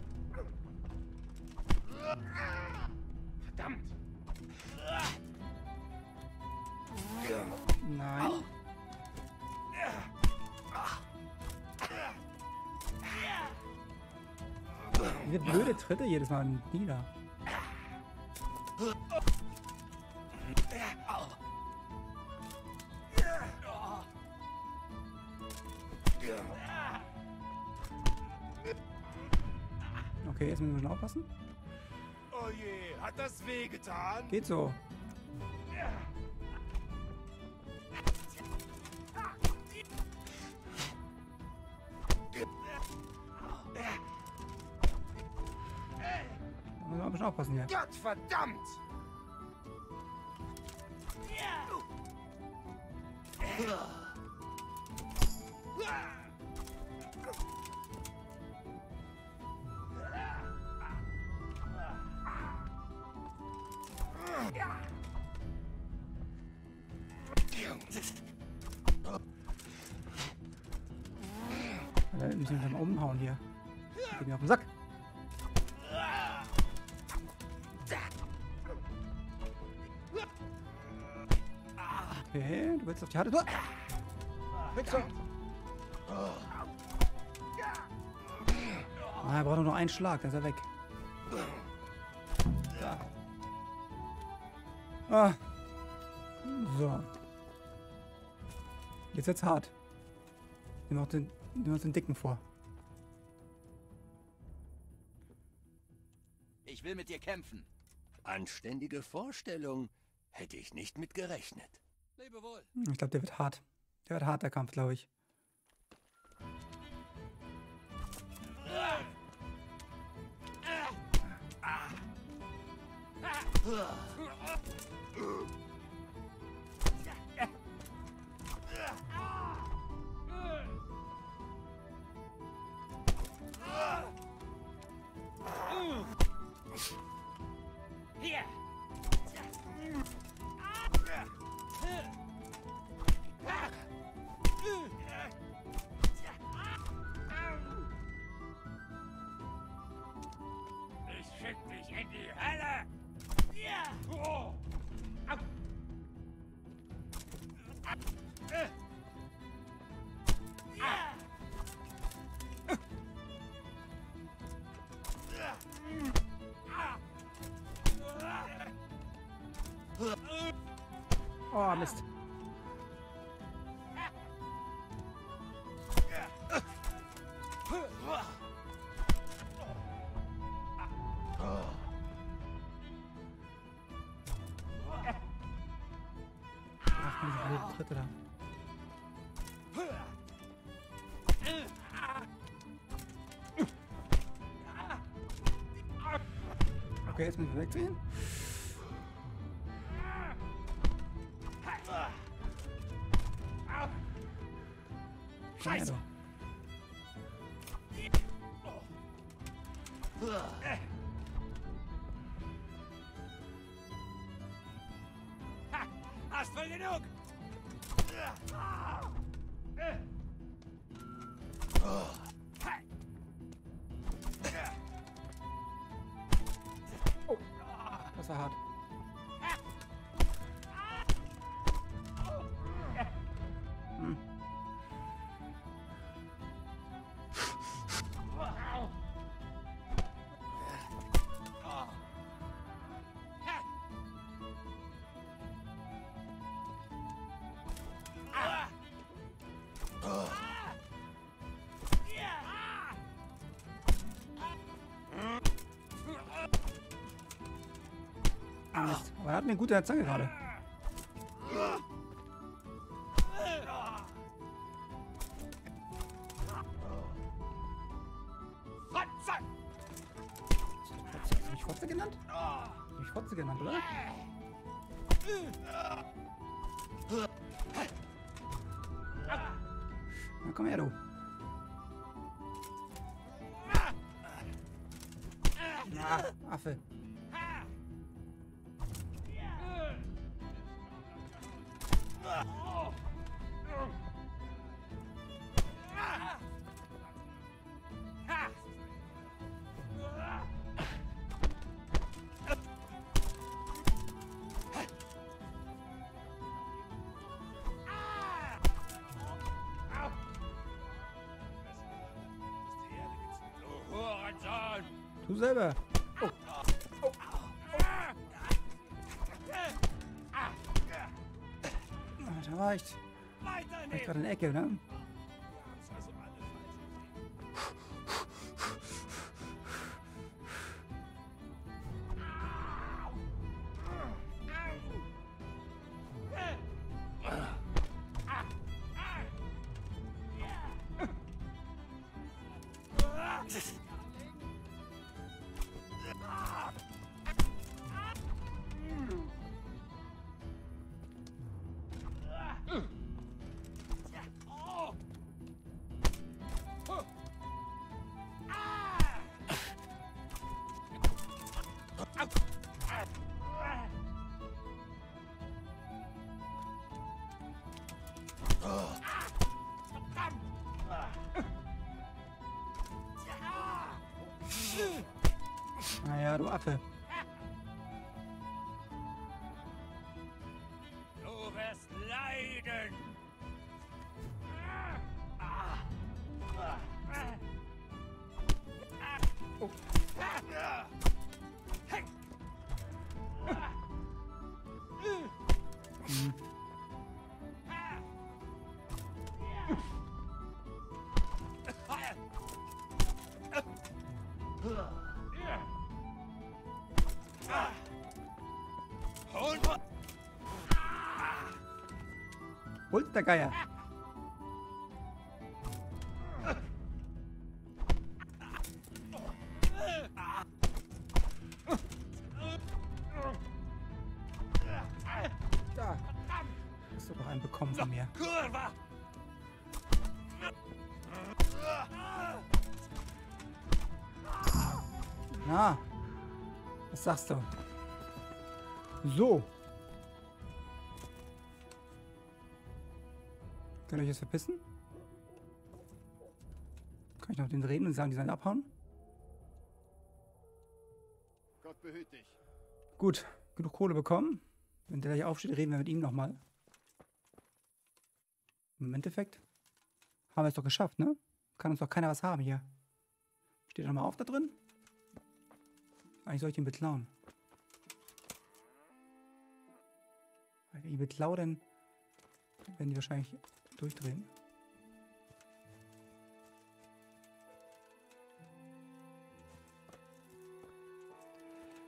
[SPEAKER 1] blöde Tritte jedes Mal nieder. Okay, jetzt müssen wir schon aufpassen.
[SPEAKER 15] Oh je, hat das wehgetan?
[SPEAKER 1] Geht so.
[SPEAKER 15] Gott verdammt!
[SPEAKER 1] Willst auf die harte.
[SPEAKER 15] Bitte!
[SPEAKER 1] Ah, er braucht nur noch einen Schlag, dann ist er weg. Da. Ah. So. Jetzt wird's hart. Nehmen wir uns den, nehmen wir uns den Dicken vor.
[SPEAKER 3] Ich will mit dir kämpfen.
[SPEAKER 8] Anständige Vorstellung. Hätte ich nicht mit gerechnet. Lebe wohl.
[SPEAKER 1] Hm, Ich glaube, der wird hart. Der wird hart, der Kampf, glaube ich.
[SPEAKER 15] Hier! Schick dich in die Hölle! Oh. Au.
[SPEAKER 1] Oh, Mist. Okay, jetzt er hat eine gute Zange gerade. Du selber. Oh. Oh. Da ich gerade in der Ecke, ne? Naja, Holt der Geier. Da. Hast du doch einen bekommen von mir.
[SPEAKER 15] Kurva!
[SPEAKER 1] Na, was sagst du? So. Könnt ihr euch jetzt verpissen? Kann ich noch mit denen reden und sagen, die sollen abhauen?
[SPEAKER 5] Gott behüt dich.
[SPEAKER 1] Gut, genug Kohle bekommen. Wenn der gleich aufsteht, reden wir mit ihm nochmal. Im Endeffekt haben wir es doch geschafft, ne? Kann uns doch keiner was haben hier. Steht er nochmal auf da drin? Eigentlich soll ich ihn beklauen. Wenn ich ihn beklau, dann werden die wahrscheinlich durchdrehen.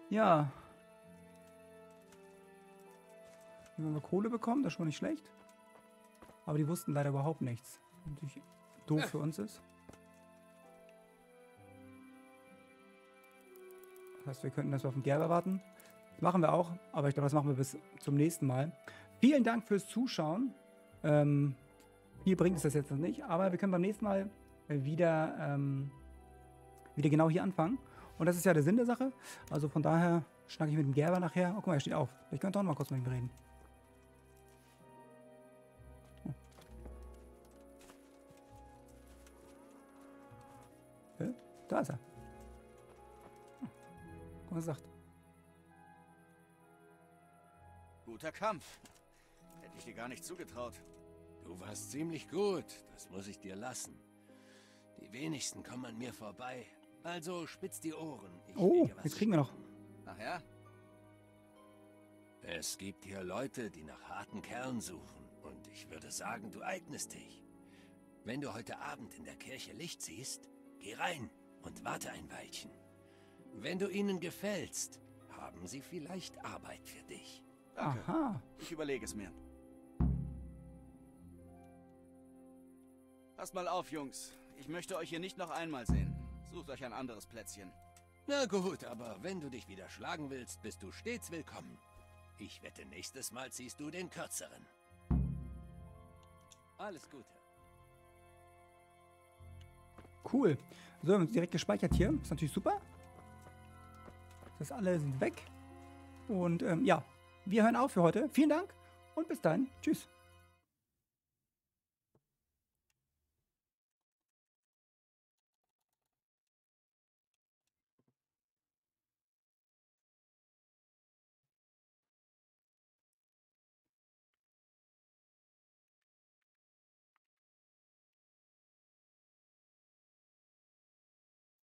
[SPEAKER 1] Ja. Wenn wir Kohle bekommen, das ist schon nicht schlecht. Aber die wussten leider überhaupt nichts. Natürlich doof für uns ist. heißt, wir könnten das auf den Gerber warten. Machen wir auch, aber ich glaube, das machen wir bis zum nächsten Mal. Vielen Dank fürs Zuschauen. Ähm, hier bringt es das jetzt noch nicht, aber wir können beim nächsten Mal wieder, ähm, wieder genau hier anfangen. Und das ist ja der Sinn der Sache. Also von daher schnacke ich mit dem Gerber nachher. Oh, guck mal, er steht auf. Ich könnte auch noch mal kurz mit ihm reden. Oh. Hä? Da ist er. Hm. Guck mal, was er sagt.
[SPEAKER 3] Guter Kampf. Hätte ich dir gar nicht zugetraut.
[SPEAKER 8] Du warst ziemlich gut, das muss ich dir lassen. Die wenigsten kommen an mir vorbei. Also spitz die Ohren. Ich will
[SPEAKER 1] Oh,
[SPEAKER 8] dir was
[SPEAKER 1] jetzt kriegen wir noch.
[SPEAKER 3] Ach ja?
[SPEAKER 8] Es gibt hier Leute, die nach harten Kerlen suchen. Und ich würde sagen, du eignest dich. Wenn du heute Abend in der Kirche Licht siehst, geh rein und warte ein Weilchen. Wenn du ihnen gefällst, haben sie vielleicht Arbeit für dich.
[SPEAKER 3] Danke.
[SPEAKER 1] Aha.
[SPEAKER 3] Ich überlege es mir. Passt mal auf, Jungs. Ich möchte euch hier nicht noch einmal sehen. Sucht euch ein anderes Plätzchen.
[SPEAKER 8] Na gut, aber wenn du dich wieder schlagen willst, bist du stets willkommen. Ich wette, nächstes Mal ziehst du den kürzeren. Alles Gute.
[SPEAKER 1] Cool. So, wir haben uns direkt gespeichert hier. Ist natürlich super. Das alle sind weg. Und ähm, ja, wir hören auf für heute. Vielen Dank und bis dann. Tschüss.